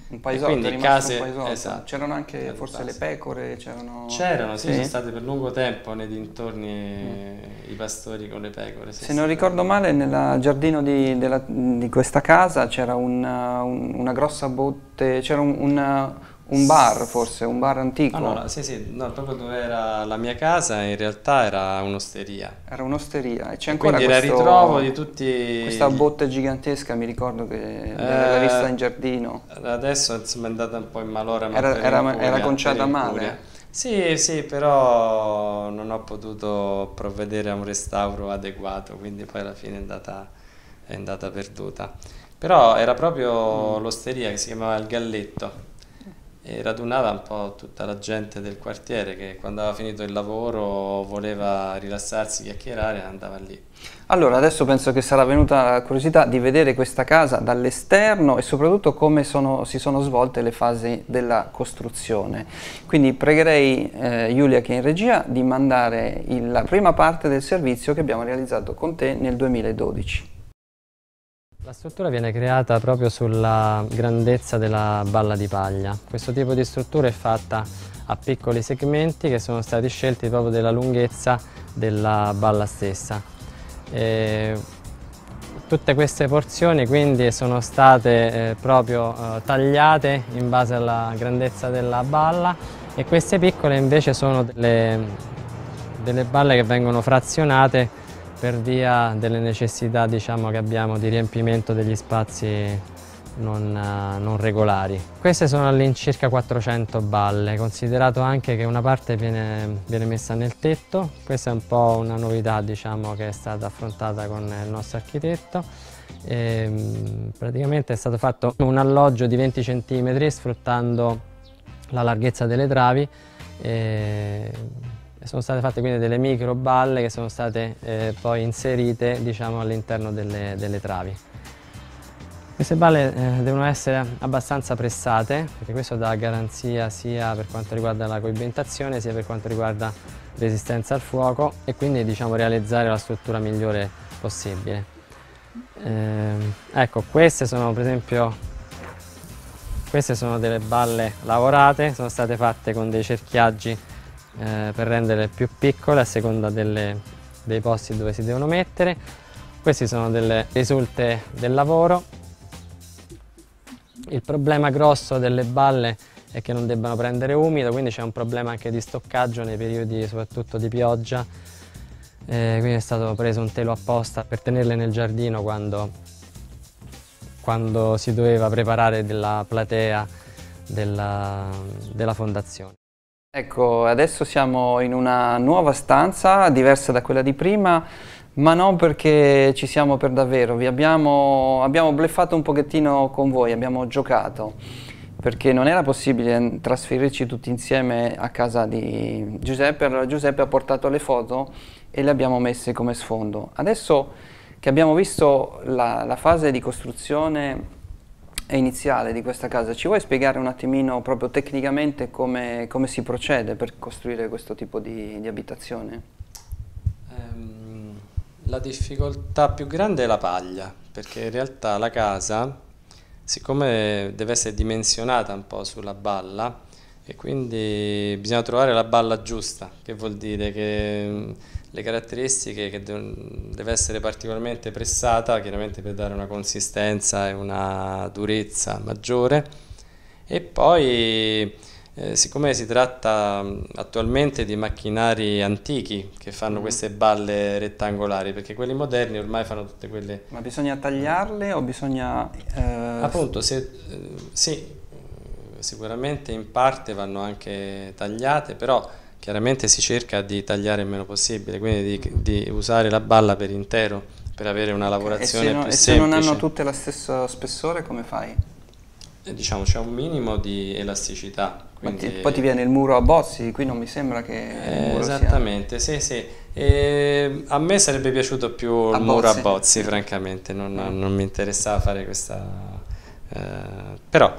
un paesotto, quindi case, esatto, c'erano anche forse le pecore, c'erano... C'erano, sì, sì, sono state per lungo tempo nei dintorni mm. i pastori con le pecore. Se non ricordo male, nel giardino di, della, di questa casa c'era una, un, una grossa botte, c'era un, un un bar forse, un bar antico? Allora, sì, sì, no, proprio dove era la mia casa in realtà era un'osteria. Era un'osteria e c'è ancora questo, ritrovo di tutti... Questa botte gigantesca, mi ricordo che eh, vista in giardino. Adesso insomma, è andata un po' in malora. Ma era, era, Incuria, era conciata male? Sì, sì, però non ho potuto provvedere a un restauro adeguato, quindi poi alla fine è andata, è andata perduta. Però era proprio mm. l'osteria che si chiamava Il Galletto e radunava un po' tutta la gente del quartiere che quando aveva finito il lavoro voleva rilassarsi, chiacchierare, andava lì. Allora, adesso penso che sarà venuta la curiosità di vedere questa casa dall'esterno e soprattutto come sono, si sono svolte le fasi della costruzione. Quindi pregherei eh, Giulia che è in regia di mandare il, la prima parte del servizio che abbiamo realizzato con te nel 2012. La struttura viene creata proprio sulla grandezza della balla di paglia. Questo tipo di struttura è fatta a piccoli segmenti che sono stati scelti proprio della lunghezza della balla stessa. E tutte queste porzioni quindi sono state eh, proprio eh, tagliate in base alla grandezza della balla e queste piccole invece sono delle, delle balle che vengono frazionate per via delle necessità diciamo, che abbiamo di riempimento degli spazi non, uh, non, regolari. Queste sono all'incirca 400 balle, considerato anche che una parte viene, viene, messa nel tetto, questa è un po' una novità diciamo, che è stata affrontata con il nostro architetto. E, ehm, praticamente è stato fatto un alloggio di 20 cm sfruttando la larghezza delle travi e, sono state fatte quindi delle micro balle che sono state eh, poi inserite diciamo, all'interno delle, delle, travi. Queste balle eh, devono essere abbastanza pressate perché questo dà garanzia sia per quanto riguarda la coibentazione sia per quanto riguarda resistenza al fuoco e quindi diciamo, realizzare la struttura migliore possibile. Eh, ecco, queste sono per esempio queste sono delle balle lavorate, sono state fatte con dei cerchiaggi eh, per renderle più piccole a seconda delle, dei posti dove si devono mettere. Queste sono delle risulte del lavoro. Il problema grosso delle balle è che non debbano prendere umido, quindi c'è un problema anche di stoccaggio nei periodi soprattutto di pioggia. Eh, quindi è stato preso un telo apposta per tenerle nel giardino quando, quando si doveva preparare della platea della, della fondazione. Ecco, adesso siamo in una nuova stanza, diversa da quella di prima, ma non perché ci siamo per davvero, vi abbiamo, abbiamo bleffato un pochettino con voi, abbiamo giocato, perché non era possibile trasferirci tutti insieme a casa di Giuseppe, allora Giuseppe ha portato le foto e le abbiamo messe come sfondo. Adesso che abbiamo visto la, la fase di costruzione iniziale di questa casa, ci vuoi spiegare un attimino proprio tecnicamente come, come si procede per costruire questo tipo di, di abitazione? Um, la difficoltà più grande è la paglia, perché in realtà la casa, siccome deve essere dimensionata un po' sulla balla, e quindi bisogna trovare la balla giusta, che vuol dire che mm, le caratteristiche che deve essere particolarmente pressata, chiaramente per dare una consistenza e una durezza maggiore, e poi eh, siccome si tratta mm, attualmente di macchinari antichi che fanno mm. queste balle rettangolari, perché quelli moderni ormai fanno tutte quelle... Ma bisogna tagliarle o bisogna... Eh... Appunto, se, eh, sì, sicuramente in parte vanno anche tagliate, però chiaramente si cerca di tagliare il meno possibile, quindi di, di usare la balla per intero per avere una lavorazione okay. e più semplice. E se non hanno tutte lo stesso spessore come fai? Eh, diciamo c'è un minimo di elasticità. Quindi... Ti, poi ti viene il muro a bozzi, qui non mi sembra che... Eh, esattamente, sia... sì sì. E a me sarebbe piaciuto più a il bozzi. muro a bozzi, francamente, non, mm. non mi interessava fare questa... Eh, però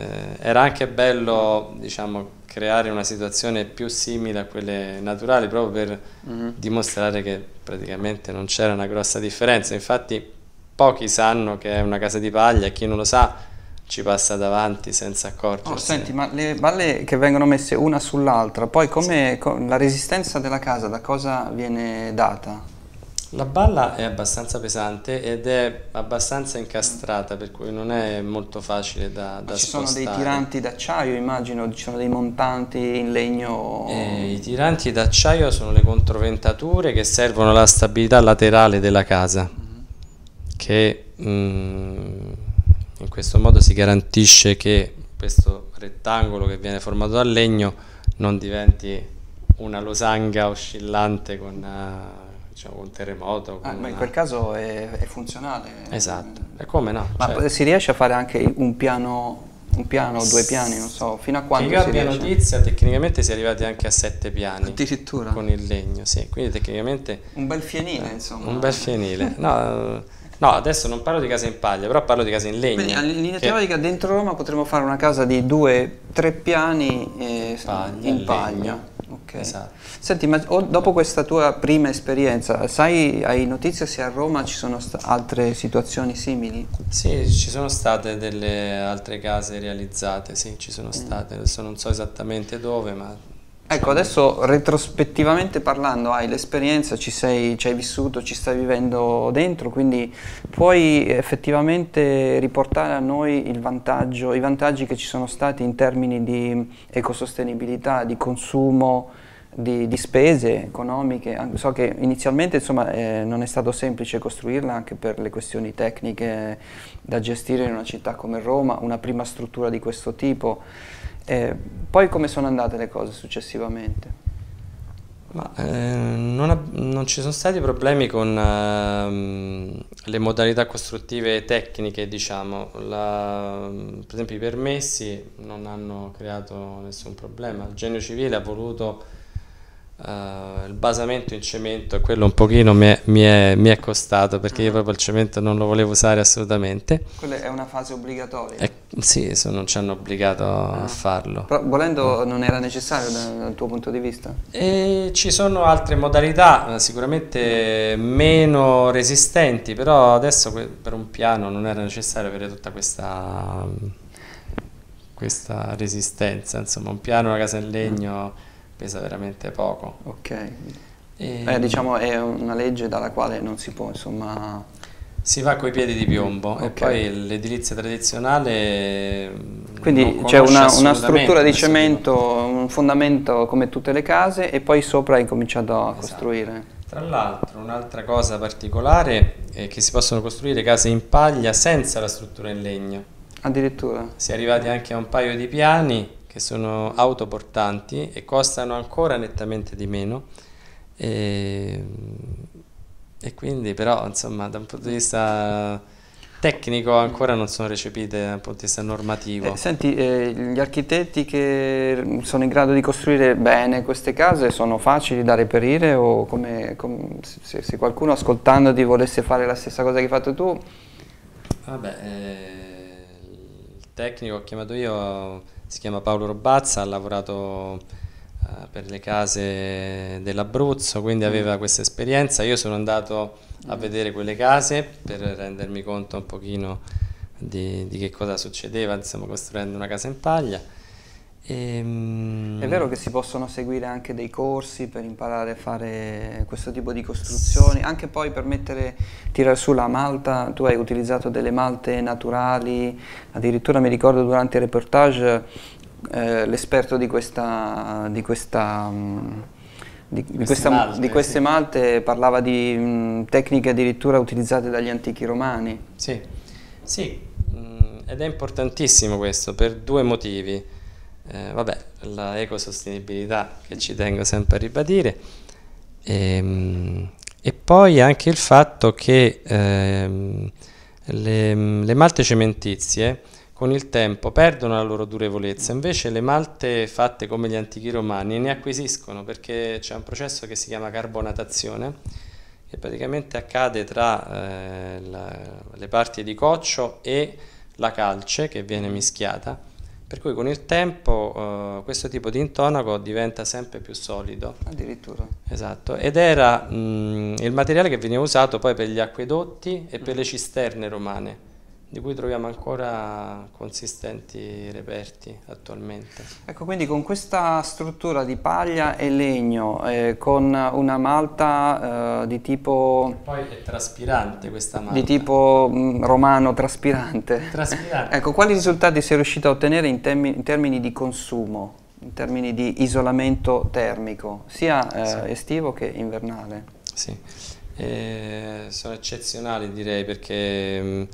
eh, era anche bello diciamo, creare una situazione più simile a quelle naturali proprio per mm-hmm. dimostrare che praticamente non c'era una grossa differenza infatti pochi sanno che è una casa di paglia e chi non lo sa ci passa davanti senza accorgersi. Oh, senti, ma le balle che vengono messe una sull'altra, poi come sì. la resistenza della casa da cosa viene data? La balla è abbastanza pesante ed è abbastanza incastrata, per cui non è molto facile da, da ci spostare. sono dei tiranti d'acciaio, immagino, ci sono dei montanti in legno? Eh, I tiranti d'acciaio sono le controventature che servono alla stabilità laterale della casa, che mm, in questo modo si garantisce che questo rettangolo che viene formato dal legno non diventi una losanga oscillante con... Uh, diciamo, un terremoto. Ah, ma in quel caso è, è funzionale. Esatto, e come no? Ma certo. si riesce a fare anche un piano un piano, due piani, non so, fino a quando che io abbia notizia, tecnicamente si è arrivati anche a sette piani. Addirittura? Con il legno, sì, quindi tecnicamente... Un bel fienile, insomma. Un bel fienile, no, no, adesso non parlo di casa in paglia, però parlo di casa in legno. Quindi in linea che... teorica dentro Roma potremmo fare una casa di due, tre piani eh, paglia, in paglia. Legno. Ok. Esatto. Senti, ma dopo questa tua prima esperienza, sai, hai notizia se a Roma ci sono altre situazioni simili? Sì, ci sono state delle altre case realizzate, sì, ci sono mm. state, adesso non so esattamente dove, ma... Ecco, adesso retrospettivamente parlando, hai l'esperienza, ci, sei, ci hai vissuto, ci stai vivendo dentro, quindi puoi effettivamente riportare a noi i vantaggi che ci sono stati in termini di ecosostenibilità, di consumo, di, di, spese economiche. So che inizialmente insomma, eh, non è stato semplice costruirla anche per le questioni tecniche da gestire in una città come Roma, una prima struttura di questo tipo. Eh, poi come sono andate le cose successivamente? Ma, eh, non, ha, non, ci sono stati problemi con uh, le modalità costruttive tecniche, diciamo. La, per esempio i permessi non hanno creato nessun problema. Il genio civile ha voluto Uh, il basamento in cemento quello un pochino mi è, mi è, mi è costato perché io ah. proprio il cemento non lo volevo usare assolutamente. Quella è una fase obbligatoria? Eh, sì, so, non ci hanno obbligato ah. a farlo. Però volendo non era necessario dal, dal tuo punto di vista? E ci sono altre modalità, sicuramente meno resistenti, però adesso per un piano non era necessario avere tutta questa, questa resistenza, insomma un piano, una casa in legno... Mm pesa veramente poco. Ok. E... Eh, diciamo è una legge dalla quale non si può insomma... Si va coi piedi di piombo okay. e poi l'edilizia tradizionale Quindi c'è una, una, struttura di cemento, un fondamento come tutte le case e poi sopra hai cominciato a esatto. costruire. Tra l'altro un'altra cosa particolare è che si possono costruire case in paglia senza la struttura in legno. Addirittura? Si è arrivati anche a un paio di piani che sono autoportanti e costano ancora nettamente di meno e, e quindi però insomma da un punto di vista tecnico ancora non sono recepite dal punto di vista normativo. Eh, senti, eh, gli architetti che sono in grado di costruire bene queste case sono facili da reperire o come, come, se, se, qualcuno ascoltandoti volesse fare la stessa cosa che hai fatto tu? Vabbè, eh, il tecnico ho chiamato io si chiama Paolo Robazza, ha lavorato uh, per le case dell'Abruzzo, quindi aveva questa esperienza. Io sono andato a vedere quelle case per rendermi conto un pochino di, di che cosa succedeva, insomma, costruendo una casa in paglia. Ehm, È vero che si possono seguire anche dei corsi per imparare a fare questo tipo di costruzioni, anche poi per mettere, tirare su la malta, tu hai utilizzato delle malte naturali, addirittura mi ricordo durante il reportage eh, l'esperto di questa, di questa mm, di, di, questa, malte, di, queste sì. malte parlava di mh, mm, tecniche addirittura utilizzate dagli antichi romani. Sì, sì mh, mm, ed è importantissimo questo per due motivi. Eh, vabbè, la ecosostenibilità che ci tengo sempre a ribadire. E, mh, e poi anche il fatto che eh, le, le malte cementizie con il tempo perdono la loro durevolezza, invece le malte fatte come gli antichi romani ne acquisiscono perché c'è un processo che si chiama carbonatazione che praticamente accade tra eh, la, le parti di coccio e la calce che viene mischiata per cui con il tempo eh, questo tipo di intonaco diventa sempre più solido. Addirittura. Esatto, ed era mh, il materiale che veniva usato poi per gli acquedotti e per le cisterne romane di cui troviamo ancora consistenti reperti attualmente. Ecco, quindi con questa struttura di paglia e legno, eh, con una malta eh, di tipo... Poi è traspirante questa malta. Di tipo mh, mm, romano traspirante. Traspirante. ecco, quali risultati sei riuscito a ottenere in, in, termini di consumo, in termini di isolamento termico, sia eh, sì. estivo che invernale? Sì, eh, sono eccezionali direi perché... Mh,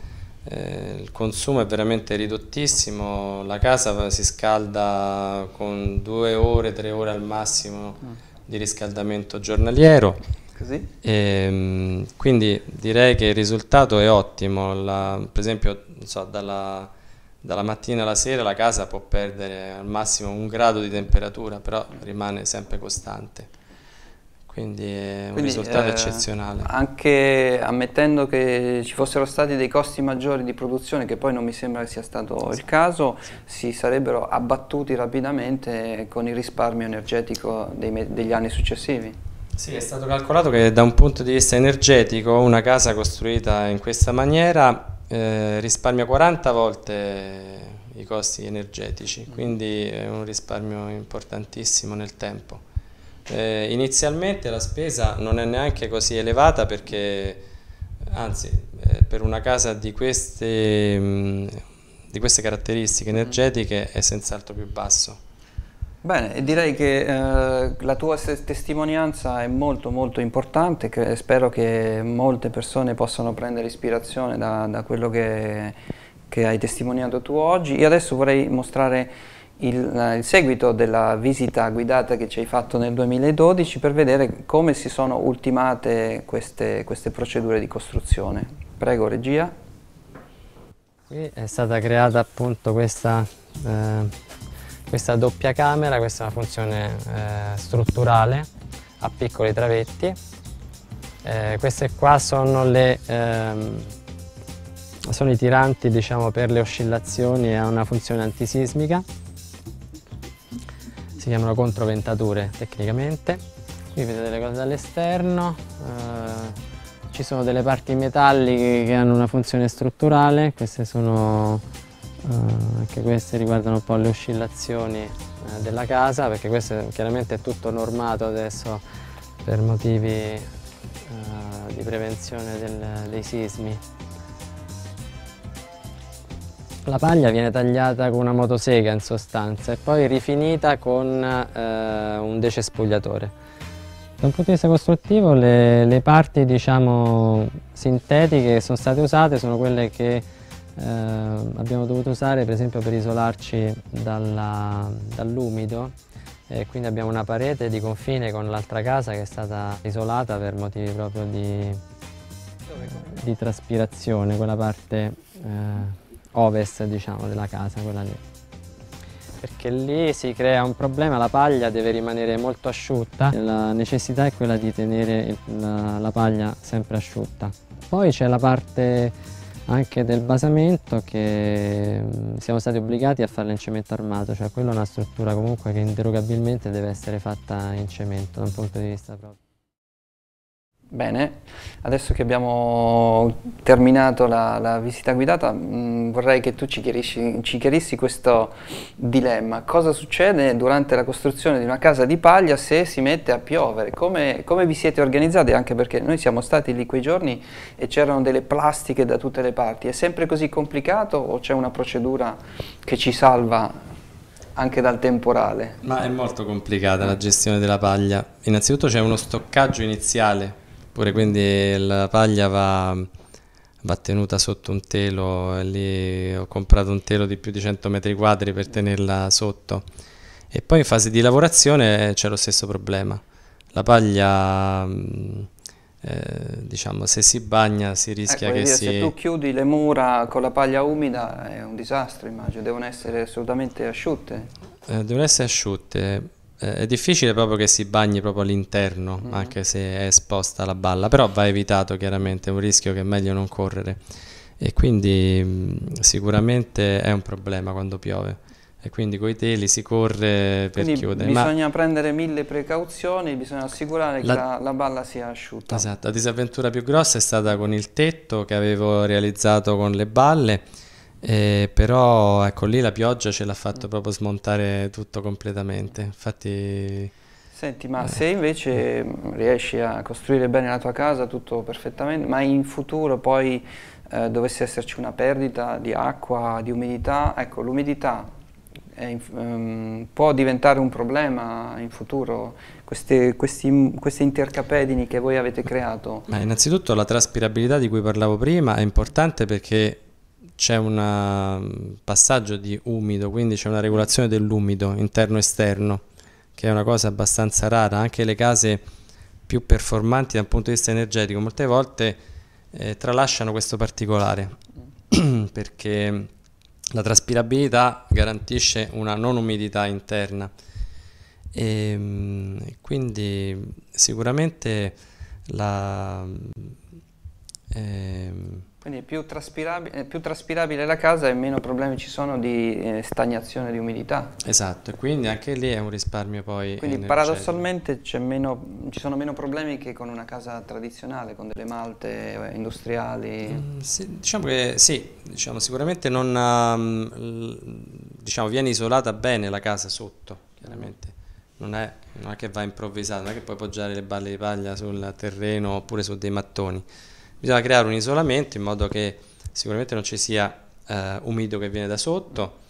eh, il consumo è veramente ridottissimo, la casa si scalda con due ore, tre ore al massimo mm. di riscaldamento giornaliero. E, ehm, quindi direi che il risultato è ottimo, la, per esempio so, dalla, dalla, mattina alla sera la casa può perdere al massimo un grado di temperatura, però rimane sempre costante quindi è un quindi, risultato eh, eccezionale. Anche ammettendo che ci fossero stati dei costi maggiori di produzione, che poi non mi sembra che sia stato sì. il caso, si sarebbero abbattuti rapidamente con il risparmio energetico dei, degli anni successivi. Sì, è stato calcolato che da un punto di vista energetico una casa costruita in questa maniera eh, risparmia 40 volte i costi energetici, mm. quindi è un risparmio importantissimo nel tempo. Eh, inizialmente la spesa non è neanche così elevata perché, anzi, eh, per una casa di queste, mh, mm, di queste caratteristiche mm-hmm. energetiche è senz'altro più basso. Bene, direi che eh, la tua testimonianza è molto molto importante, che spero che molte persone possano prendere ispirazione da, da quello che, che hai testimoniato tu oggi. Io adesso vorrei mostrare il, il, seguito della visita guidata che ci hai fatto nel 2012 per vedere come si sono ultimate queste, queste procedure di costruzione. Prego regia. Qui è stata creata appunto questa, eh, questa doppia camera, questa è una funzione eh, strutturale a piccoli travetti. Eh, queste qua sono, le, ehm, sono i tiranti diciamo, per le oscillazioni e ha una funzione antisismica si chiamano controventature tecnicamente. Qui vedete le cose dall'esterno, eh, ci sono delle parti metalliche che hanno una funzione strutturale, queste sono, eh, anche queste riguardano un po' le oscillazioni eh, della casa, perché questo chiaramente è tutto normato adesso per motivi eh, di prevenzione del, dei sismi. La paglia viene tagliata con una motosega in sostanza e poi rifinita con eh, un decespugliatore. Da un punto di vista costruttivo le, le parti diciamo, sintetiche che sono state usate sono quelle che eh, abbiamo dovuto usare per esempio per isolarci dall'umido e quindi abbiamo una parete di confine con l'altra casa che è stata isolata per motivi proprio di, di traspirazione, quella parte eh, ovest diciamo, della casa, quella lì. Perché lì si crea un problema, la paglia deve rimanere molto asciutta, la necessità è quella di tenere la, la paglia sempre asciutta. Poi c'è la parte anche del basamento che mm, siamo stati obbligati a farla in cemento armato, cioè quella è una struttura comunque che inderogabilmente deve essere fatta in cemento da un punto di vista proprio. Bene, adesso che abbiamo terminato la, la visita guidata mh, mm, vorrei che tu ci chiarissi, ci chiarissi, questo dilemma. Cosa succede durante la costruzione di una casa di paglia se si mette a piovere? Come, come vi siete organizzati? Anche perché noi siamo stati lì quei giorni e c'erano delle plastiche da tutte le parti. È sempre così complicato o c'è una procedura che ci salva anche dal temporale? Ma è molto complicata la gestione della paglia. Innanzitutto c'è uno stoccaggio iniziale Pure quindi la paglia va, va tenuta sotto un telo, lì ho comprato un telo di più di 100 metri quadri per tenerla sotto. E poi in fase di lavorazione c'è lo stesso problema. La paglia, mm, eh, diciamo, se si bagna si rischia ecco, che dire, si... Se tu chiudi le mura con la paglia umida è un disastro, immagino, devono essere assolutamente asciutte. Eh, devono essere asciutte. Eh, è difficile proprio che si bagni proprio all'interno, mm -hmm. anche se è esposta la balla, però va evitato chiaramente, è un rischio che è meglio non correre e quindi mh, sicuramente è un problema quando piove e quindi con i teli si corre per quindi chiudere. Bisogna Ma prendere mille precauzioni, bisogna assicurare la, che la, la, balla sia asciutta. Esatto, la disavventura più grossa è stata con il tetto che avevo realizzato con le balle eh, però ecco lì la pioggia ce l'ha fatto proprio smontare tutto completamente. Infatti. Senti, ma eh. se invece riesci a costruire bene la tua casa, tutto perfettamente, ma in futuro poi eh, dovesse esserci una perdita di acqua, di umidità, ecco, l'umidità um, può diventare un problema in futuro, queste, questi, queste intercapedini che voi avete creato? Ma innanzitutto la traspirabilità di cui parlavo prima è importante perché c'è un mm, passaggio di umido, quindi c'è una regolazione dell'umido interno-esterno, che è una cosa abbastanza rara. Anche le case più performanti dal punto di vista energetico molte volte eh, tralasciano questo particolare, perché la traspirabilità garantisce una non umidità interna. E, mm, quindi sicuramente la... Eh, quindi più traspirabile, più traspirabile, la casa e meno problemi ci sono di eh, stagnazione di umidità. Esatto, e quindi anche lì è un risparmio poi Quindi paradossalmente meno, ci sono meno problemi che con una casa tradizionale, con delle malte eh, industriali? Mm, sì, diciamo che sì, diciamo, sicuramente non, um, diciamo, viene isolata bene la casa sotto, chiaramente. Non è, non è che va improvvisata, non è che puoi poggiare le balle di paglia sul terreno oppure su dei mattoni bisogna creare un isolamento in modo che sicuramente non ci sia eh, umido che viene da sotto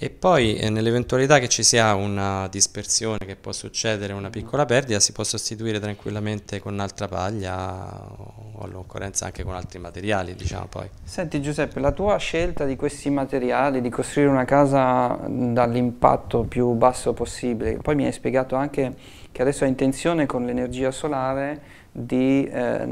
e poi eh, nell'eventualità che ci sia una dispersione che può succedere una piccola perdita si può sostituire tranquillamente con un'altra paglia o all'occorrenza anche con altri materiali diciamo poi. Senti Giuseppe, la tua scelta di questi materiali, di costruire una casa dall'impatto più basso possibile, poi mi hai spiegato anche che adesso hai intenzione con l'energia solare di, eh,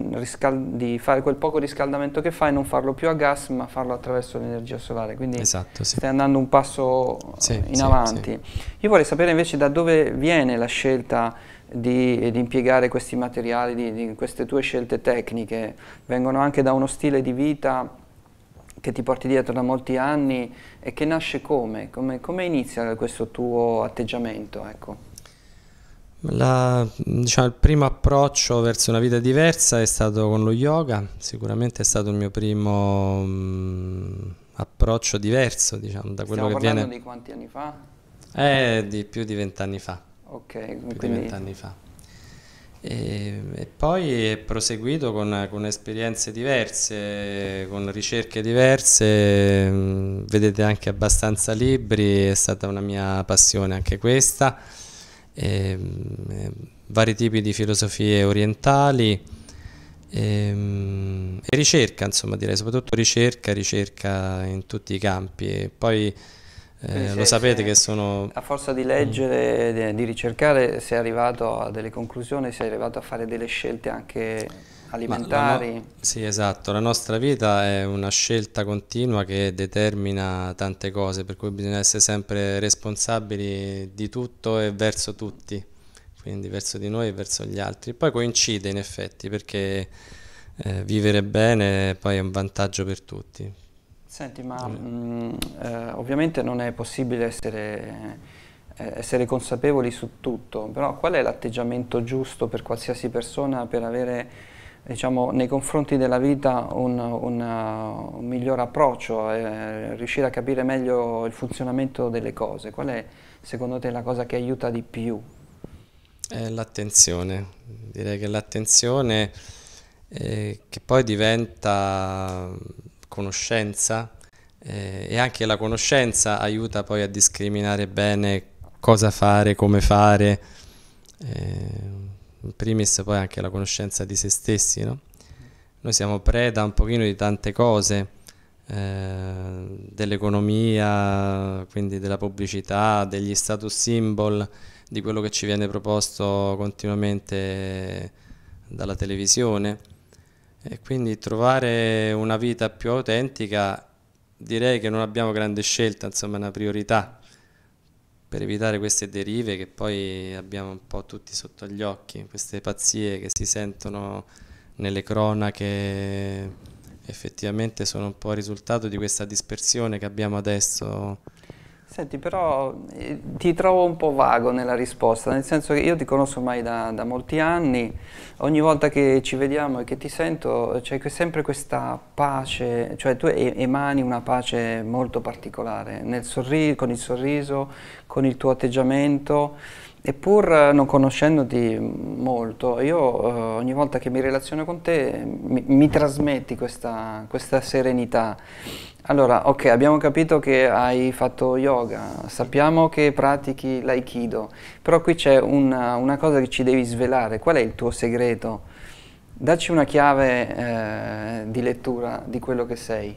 di, fare quel poco riscaldamento che fai, non farlo più a gas ma farlo attraverso l'energia solare, quindi esatto, sì. stai andando un passo sì, in sì, avanti. Io vorrei sapere invece da dove viene la scelta di, di impiegare questi materiali, di, di queste tue scelte tecniche, vengono anche da uno stile di vita che ti porti dietro da molti anni e che nasce come? Come, come inizia questo tuo atteggiamento? Ecco? La, diciamo, il primo approccio verso una vita diversa è stato con lo yoga, sicuramente è stato il mio primo mh, approccio diverso diciamo, da quello Stiamo che viene... di quanti anni fa? Eh, di più di vent'anni fa. Ok, più quindi... di vent'anni fa. E, e, poi è proseguito con, con, esperienze diverse, con ricerche diverse, mh, vedete anche abbastanza libri, è stata una mia passione anche questa e, e, vari tipi di filosofie orientali e, e, ricerca, insomma direi soprattutto ricerca, ricerca in tutti i campi e poi eh, lo sapete che sono... A forza di leggere, mm. di ricercare, sei arrivato a delle conclusioni, sei arrivato a fare delle scelte anche alimentari. No, sì, esatto, la nostra vita è una scelta continua che determina tante cose, per cui bisogna essere sempre responsabili di tutto e verso tutti, quindi verso di noi e verso gli altri. Poi coincide in effetti perché eh, vivere bene poi è un vantaggio per tutti. Senti, ma mh, mm, eh, ovviamente non è possibile essere, eh, essere, consapevoli su tutto, però qual è l'atteggiamento giusto per qualsiasi persona per avere, diciamo, nei confronti della vita un, un, un miglior approccio, eh, riuscire a capire meglio il funzionamento delle cose? Qual è secondo te la cosa che aiuta di più? l'attenzione, direi che l'attenzione eh, che poi diventa conoscenza eh, e anche la conoscenza aiuta poi a discriminare bene cosa fare, come fare, eh, in primis poi anche la conoscenza di se stessi, no? Noi siamo preda un pochino di tante cose, eh, dell'economia, quindi della pubblicità, degli status symbol, di quello che ci viene proposto continuamente dalla televisione e quindi trovare una vita più autentica direi che non abbiamo grande scelta, insomma è una priorità per evitare queste derive che poi abbiamo un po' tutti sotto gli occhi, queste pazzie che si sentono nelle cronache effettivamente sono un po' il risultato di questa dispersione che abbiamo adesso Senti, però eh, ti trovo un po' vago nella risposta, nel senso che io ti conosco ormai da, da molti anni, ogni volta che ci vediamo e che ti sento c'è sempre questa pace, cioè tu emani una pace molto particolare, con il sorriso, con il tuo atteggiamento, eppur non conoscendoti molto, io eh, ogni volta che mi relaziono con te mi, mi trasmetti questa, questa serenità. Allora, ok, abbiamo capito che hai fatto yoga, sappiamo che pratichi l'aikido, però qui c'è una, una, cosa che ci devi svelare. Qual è il tuo segreto? Dacci una chiave eh, di lettura di quello che sei.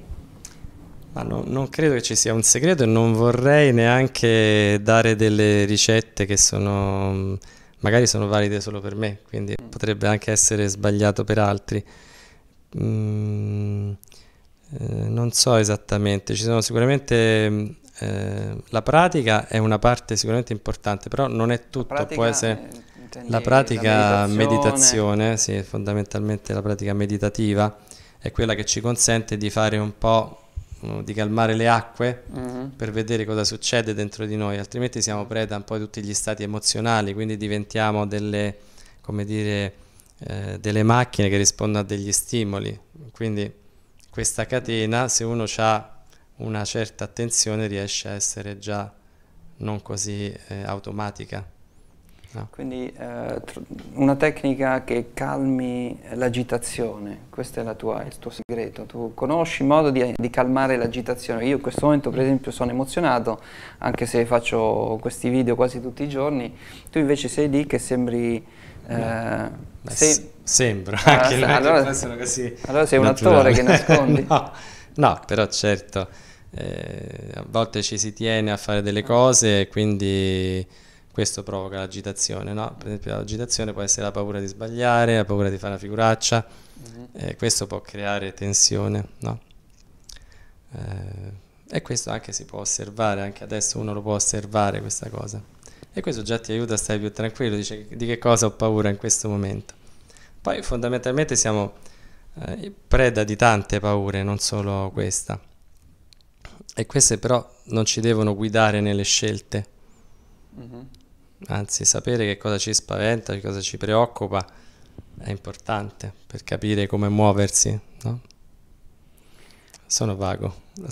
Ma no, non credo che ci sia un segreto e non vorrei neanche dare delle ricette che sono, magari sono valide solo per me, quindi mm. potrebbe anche essere sbagliato per altri. Mm eh, non so esattamente, ci sono sicuramente eh, la pratica è una parte sicuramente importante, però non è tutto, può essere la pratica meditazione, meditazione sì, fondamentalmente la pratica meditativa è quella che ci consente di fare un po' mm, di calmare le acque mm-hmm. per vedere cosa succede dentro di noi, altrimenti siamo preda un po' di tutti gli stati emozionali, quindi diventiamo delle, come dire, eh, delle macchine che rispondono a degli stimoli. Quindi questa catena, se uno ha una certa attenzione, riesce a essere già non così eh, automatica. No. Quindi eh, una tecnica che calmi l'agitazione, questo è tua, il tuo segreto, tu conosci il modo di, di, calmare l'agitazione, io in questo momento per esempio sono emozionato, anche se faccio questi video quasi tutti i giorni, tu invece sei lì che sembri eh, se... Sembra, ah, anche allora, così allora sei un attore che nascondi. no, no, però certo, eh, a volte ci si tiene a fare delle cose e quindi questo provoca l'agitazione, no? Per esempio l'agitazione può essere la paura di sbagliare, la paura di fare una figuraccia, mm-hmm. eh, questo può creare tensione, no? Eh, e questo anche si può osservare, anche adesso uno lo può osservare questa cosa e questo già ti aiuta a stare più tranquillo, dice di che cosa ho paura in questo momento. Poi fondamentalmente siamo eh, preda di tante paure, non solo questa. E queste però non ci devono guidare nelle scelte. Mm-hmm. Anzi, sapere che cosa ci spaventa, che cosa ci preoccupa è importante per capire come muoversi, no? Sono vago. No,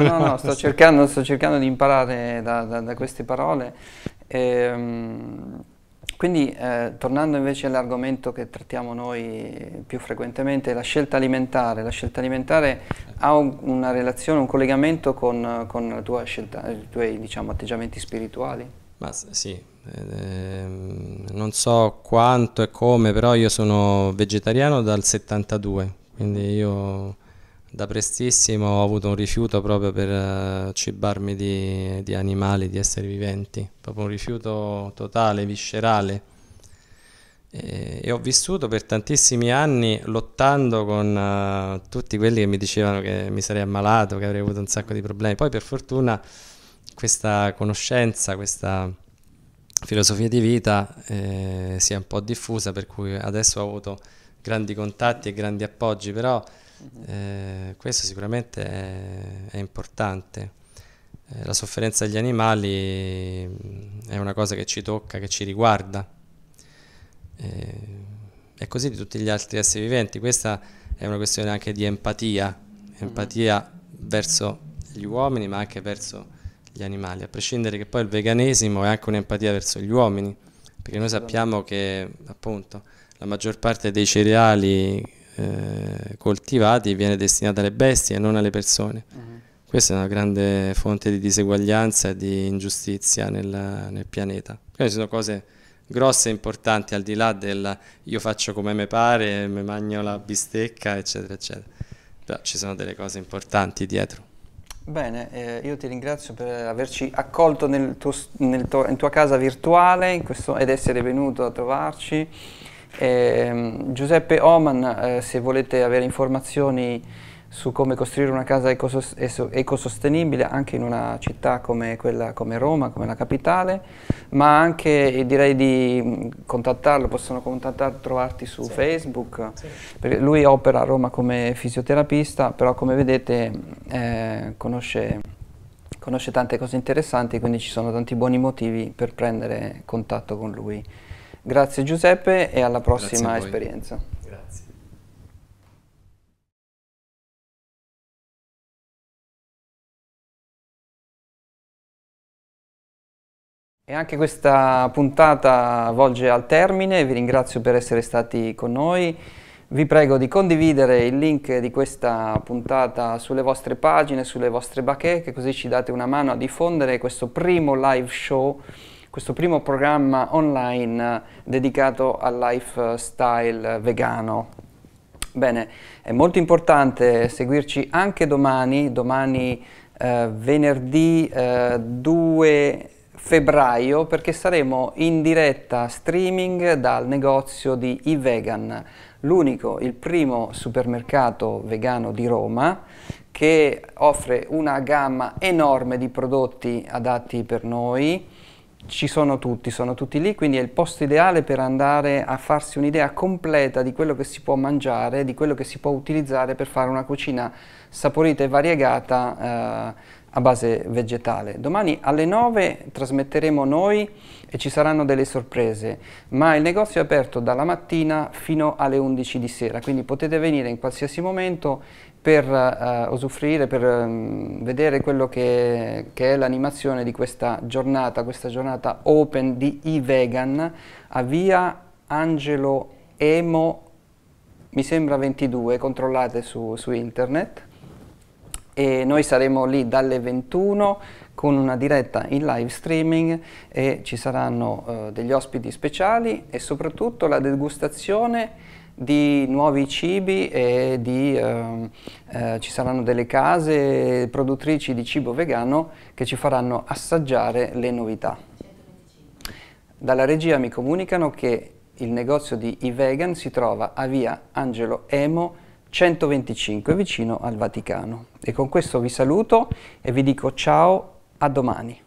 no, no, sto cercando, sto cercando di imparare da, da, da queste parole ehm, quindi, eh, tornando invece all'argomento che trattiamo noi più frequentemente, la scelta alimentare. La scelta alimentare ha un, una relazione, un collegamento con, con scelta, i tuoi diciamo, atteggiamenti spirituali? Ma sì, eh, non so quanto e come, però io sono vegetariano dal 72, quindi io da prestissimo ho avuto un rifiuto proprio per uh, cibarmi di, di, animali, di esseri viventi, proprio un rifiuto totale, viscerale. E, e ho vissuto per tantissimi anni lottando con uh, tutti quelli che mi dicevano che mi sarei ammalato, che avrei avuto un sacco di problemi. Poi per fortuna questa conoscenza, questa filosofia di vita eh, si è un po' diffusa, per cui adesso ho avuto grandi contatti e grandi appoggi, però eh, questo sicuramente è, è importante. Eh, la sofferenza degli animali mm, è una cosa che ci tocca, che ci riguarda. Eh, e così di tutti gli altri esseri viventi. Questa è una questione anche di empatia, empatia verso gli uomini ma anche verso gli animali, a prescindere che poi il veganesimo è anche un'empatia verso gli uomini, perché noi sappiamo che appunto la maggior parte dei cereali eh, coltivati viene destinata alle bestie e non alle persone. Uh -huh. Questa è una grande fonte di diseguaglianza e di ingiustizia nel, nel pianeta. Queste sono cose grosse e importanti al di là del io faccio come mi pare, mi mangio la bistecca, eccetera, eccetera. Però ci sono delle cose importanti dietro. Bene, eh, io ti ringrazio per averci accolto nel tuo, nel tuo, in tua casa virtuale questo, ed essere venuto a trovarci. Eh, Giuseppe Oman, eh, se volete avere informazioni su come costruire una casa ecosostenibile anche in una città come, quella, come Roma, come la capitale, ma anche direi di contattarlo, possono contattarlo, trovarti su sì. Facebook, sì. perché lui opera a Roma come fisioterapista, però come vedete eh, conosce, conosce tante cose interessanti, quindi ci sono tanti buoni motivi per prendere contatto con lui. Grazie Giuseppe e alla prossima esperienza. Grazie. E anche questa puntata volge al termine, vi ringrazio per essere stati con noi. Vi prego di condividere il link di questa puntata sulle vostre pagine, sulle vostre bacheche, così ci date una mano a diffondere questo primo live show questo primo programma online dedicato al lifestyle vegano. Bene, è molto importante seguirci anche domani, domani eh, venerdì eh, 2 febbraio perché saremo in diretta streaming dal negozio di iVegan, l'unico, il primo supermercato vegano di Roma che offre una gamma enorme di prodotti adatti per noi ci sono tutti, sono tutti lì, quindi è il posto ideale per andare a farsi un'idea completa di quello che si può mangiare, di quello che si può utilizzare per fare una cucina saporita e variegata eh, a base vegetale. Domani alle 9 trasmetteremo noi e ci saranno delle sorprese, ma il negozio è aperto dalla mattina fino alle 11 di sera, quindi potete venire in qualsiasi momento per uh, usufruire, per um, vedere quello che, che è l'animazione di questa giornata, questa giornata open di eVegan a via Angelo Emo, mi sembra 22, controllate su, su internet. E noi saremo lì dalle 21 con una diretta in live streaming e ci saranno uh, degli ospiti speciali e soprattutto la degustazione di nuovi cibi e di, eh, eh, ci saranno delle case produttrici di cibo vegano che ci faranno assaggiare le novità. Dalla regia mi comunicano che il negozio di iVegan si trova a via Angelo Emo 125 vicino al Vaticano. E con questo vi saluto e vi dico ciao, a domani.